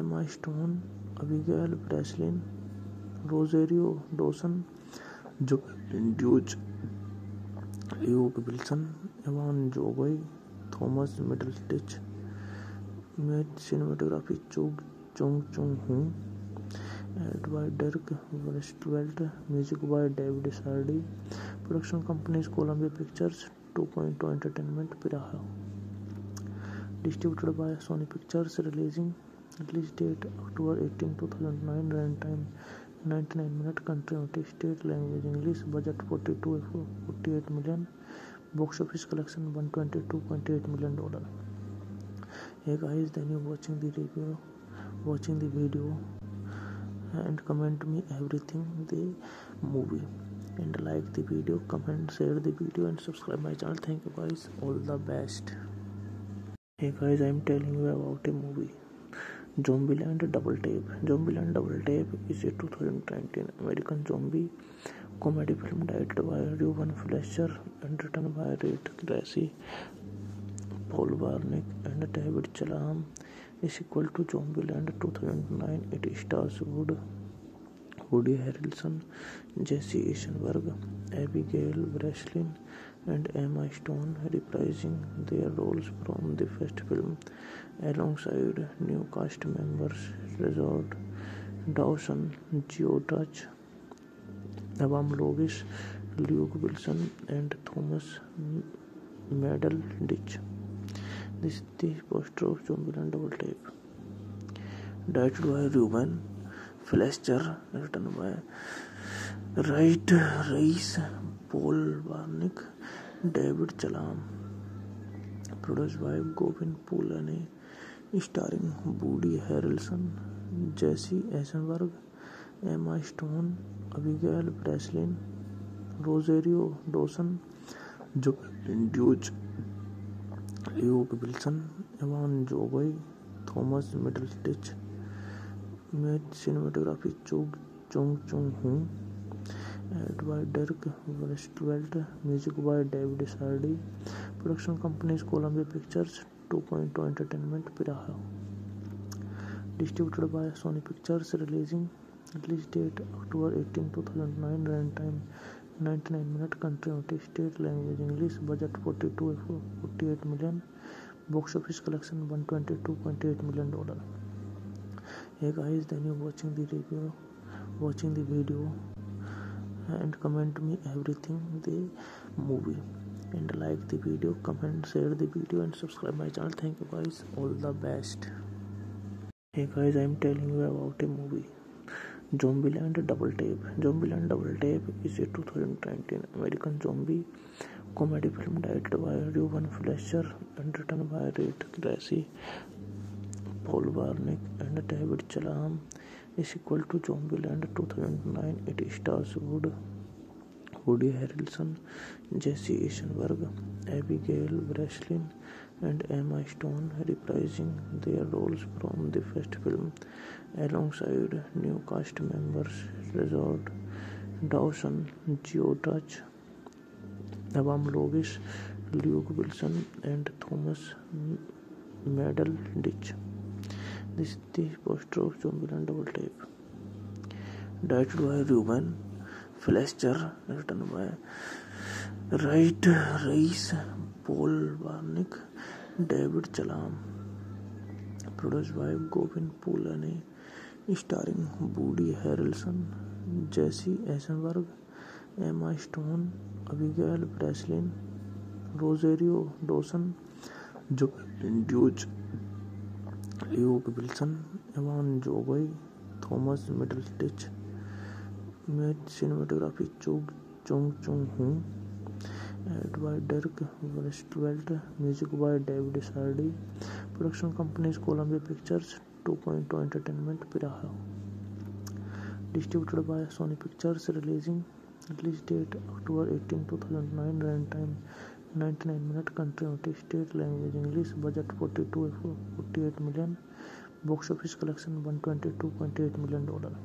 Emma Stone, Abigail Breslin, Rosario Dawson, Zoey Dewey. Luke Wilson Avan Jogia Thomas Middle Middleditch में cinematography Chung Chung Chung Hoon edited by Dirk Westervelt music by David Sardy production companies Columbia Pictures two point two Entertainment Pariah distributed by Sony Pictures Releasing release date October eighteen two thousand nine run time 99 minute country out state language english budget 42 48 million box office collection 122.8 million dollar hey guys then you watching the review watching the video and comment me everything the movie and like the video comment share the video and subscribe my channel thank you guys all the best hey guys i'm telling you about a movie Zombieland Double Tape. Zombieland Double Tape is a 2019 American zombie comedy film directed by Ruben Fleischer and written by Rick Grassy, Paul Wernick, and David Chalam. Is equal to Zombieland 2009. It stars Woody Harrelson, Jesse Eisenberg, Abigail Breslin, and Emma Stone reprising their roles from the first film. alongside new cast members Resort Dawson, Geo Dutch, Evam Lovis, Luke Wilson, and Thomas Medal Ditch. This is the poster of Zombieland double tape. Directed by Ruben Fletcher, written by Wright Rice, Paul Warnick, David Chalam. Produced by Govin Pulani. Starring Woody Harrelson Jesse Eisenberg Emma Stone Abigail Breslin Rosario Dawson Zoey Deutch Luke Wilson Avan Jogia Thomas Middleditch में cinematography Chung Chung Chung Hoon edited by Dirk Westervelt music by David Sardy production companies Columbia Pictures 2.2 Entertainment Piraha. Distributed by Sony Pictures, releasing release date October 18, 2009, runtime 99 minute, country notice, state language English, budget 42 48 million, box office collection 122.8 million dollar. Hey guys, then you watching the review, watching the video, and comment me everything the movie. and like the video comment share the video and subscribe my channel thank you guys all the best hey guys i'm telling you about a movie zombieland double tape zombieland double tape is a 2019 american zombie comedy film directed by Ruben Fleischer and written by Reed Gracie, Paul Warnick, and David Chalam. A sequel to Zombieland 2009, it stars Wood Woody Harrelson, Jesse Eisenberg, Abigail Breslin, and Emma Stone reprising their roles from the first film alongside new cast members Resort Dawson, Geotouch, Avam Logis, Luke Wilson, and Thomas Medal Ditch. This is the poster of Zombieland Double Tape. Directed by Ruben Fleischer written by Rhett Reese Paul Wernick David Callaham produced by Gavin Polone starring Woody Harrelson Jesse Eisenberg Emma Stone Abigail Breslin Rosario Dawson Zoey Deutch Luke Wilson Avan Jogia Thomas stitch में cinematography Chung Chung Chung Hoon edited by Dirk Westervelt music by David Sardy production companies Columbia Pictures two point two Entertainment Pariah distributed by Sony Pictures Releasing release date October eighteen two thousand nine run time 99 minute country United State language English budget forty 48 million box office collection 122.8 million dollar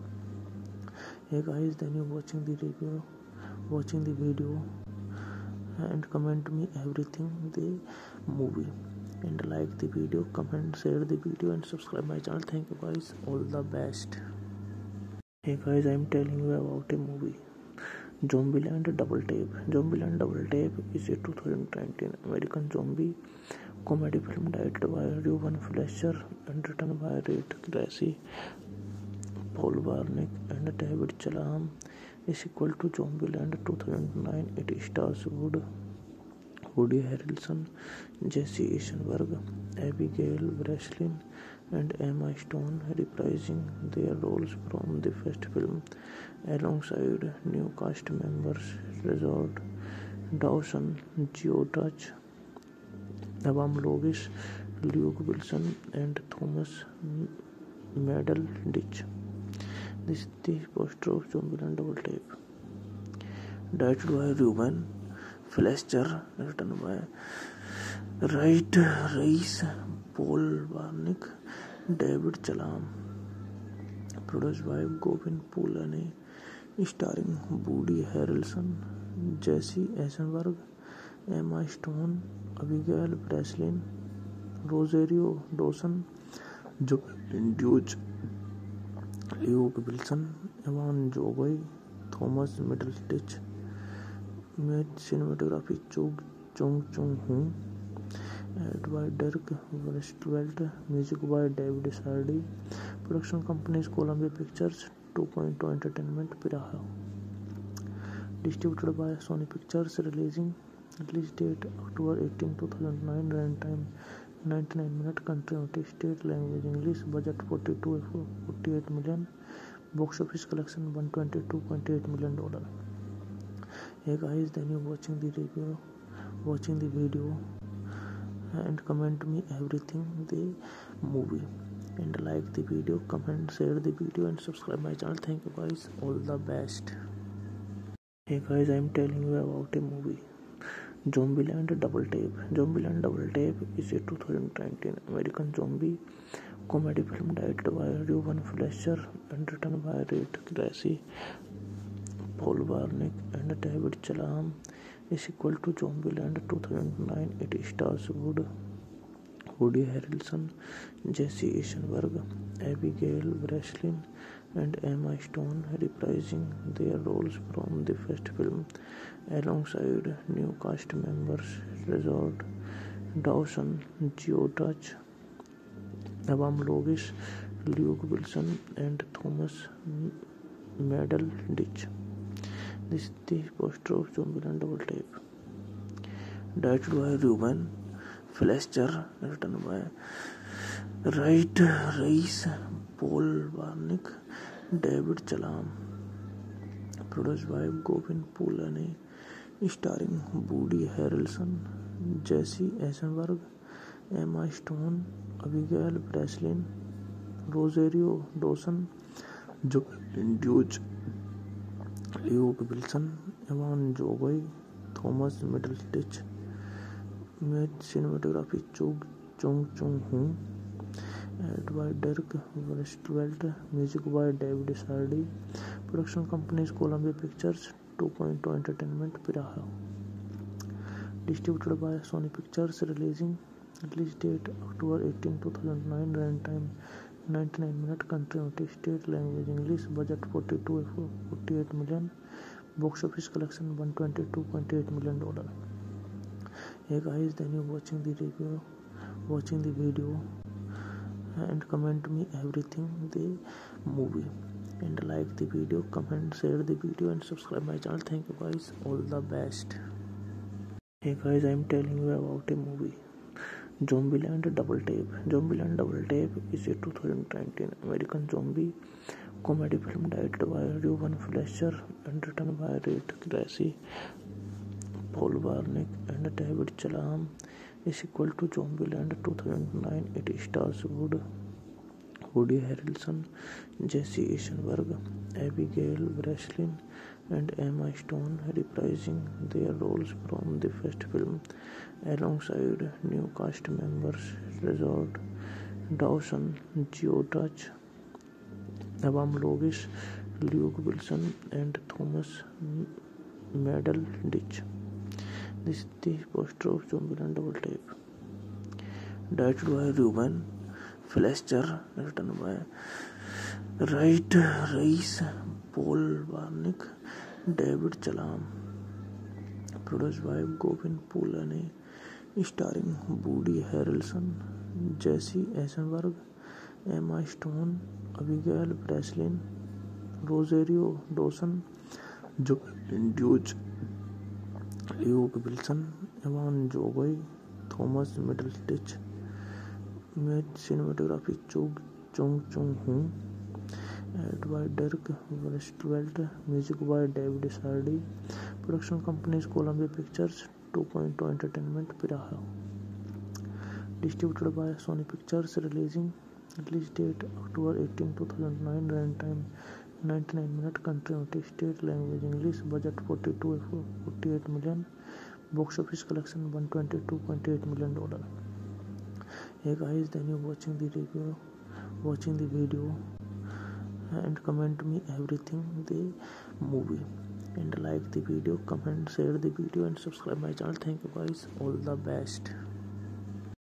hey guys then you watching the review watching the video and comment me everything the movie and like the video comment share the video and subscribe my channel thank you guys all the best hey guys i'm telling you about a movie zombieland double tape zombieland double tape is a 2019 american zombie comedy film directed by ruben fleischer and written by reed gracie Volvarnik and David Chalam is equal to Zombieland 2009. It stars Wood, Woody Harrelson, Jesse Eisenberg, Abigail Breslin, and Emma Stone reprising their roles from the first film alongside new cast members Resort Dawson, Touch, Avam Lovis, Luke Wilson, and Thomas Medal Ditch. This is poster of Zombieland double tape. Directed by Ruben Fleischer, written by Wright Rice, Paul Warnick, David Chalam. Produced by Govind Pulani, starring Woody Harrelson, Jesse Eisenberg, Emma Stone, Abigail Breslin, Rosario Dawson, Joel Dewey. Luke Wilson Avan Jogia Thomas Middleditch में cinematography Chung Chung Chung Hoon edited by Dirk Westervelt music by David Sardy production companies Columbia Pictures two point two Entertainment Pariah distributed by Sony Pictures Releasing release date October eighteen two thousand nine run time 99 minute continuity state language english budget 42 48 million box office collection 122.8 million dollar hey guys then you watching the review watching the video and comment me everything the movie and like the video comment share the video and subscribe my channel thank you guys all the best hey guys i'm telling you about a movie Zombieland Double Tape Zombieland Double Tape is a 2019 American zombie comedy film directed by Ruben Fleischer and written by Reed Gracie, Paul Warnick, and David Chalam. Is equal to Zombieland 2009. It stars Wood, Woody Harrelson, Jesse Eisenberg, Abigail Breslin, and Emma Stone reprising their roles from the first film. alongside new cast members Resort Dawson, Geo Touch, Abam Lovis, Luke Wilson, and Thomas Medal Ditch. This is the poster of Zombieland double tape. Directed by Ruben Fletcher, written by Wright Rice, Paul Warnick, David Chalam. Produced by Govin Pulani. Starring Woody Harrelson Jesse Eisenberg Emma Stone Abigail Breslin Rosario Dawson Zoey Deutch Luke Wilson Avan Jogia Thomas Middleditch में cinematography Chung Chung Chung Hoon edited by Dirk Westervelt music by David Sardy production companies Columbia Pictures 2.2 Entertainment Piraha, distributed by Sony Pictures, release date October 18, 2009, runtime 99 minutes, country United States, language English, budget $48 million, box office collection $122.8 million. Hey guys, then you watching the video and comment me everything the movie and like the video, comment, share the video and subscribe my channel. Thank you guys, all the best. Hey guys, I'm telling you about a movie, Zombieland Double Tape. Zombieland Double Tape is a 2019 American zombie comedy film directed by Ruben Fleischer and written by Rick Grassy, Paul Wernick and David Chalam. Is equal to Zombieland 2009. It stars Woody Woody Harrelson, Jesse Eisenberg, Abigail Breslin, and Emma Stone, reprising their roles from the first film, alongside new cast members Resort Dawson, Touch, Abam Logis, Luke Wilson, and Thomas Medal Ditch. This is the poster of Zombieland Double Tape. Directed by Ruben Fleischer written by Rhett Reese Paul Wernick David Callaham produced by Gavin Polone starring Woody Harrelson Jesse Eisenberg Emma Stone Abigail Breslin Rosario Dawson Zoey Deutch Luke Wilson Avan Jogia Thomas Middleditch में cinematography Chung Chung Chung Hoon edited by Dirk Westervelt music by David Sardy production companies Columbia Pictures two point two Entertainment Pariah distributed by Sony Pictures Releasing release date October eighteen two thousand nine run time nine minute country notice state language English budget forty two forty eight million box office collection one twenty two point eight million dollar hey guys then you watching the review watching the video and comment me everything the movie and like the video comment share the video and subscribe my channel thank you guys all the best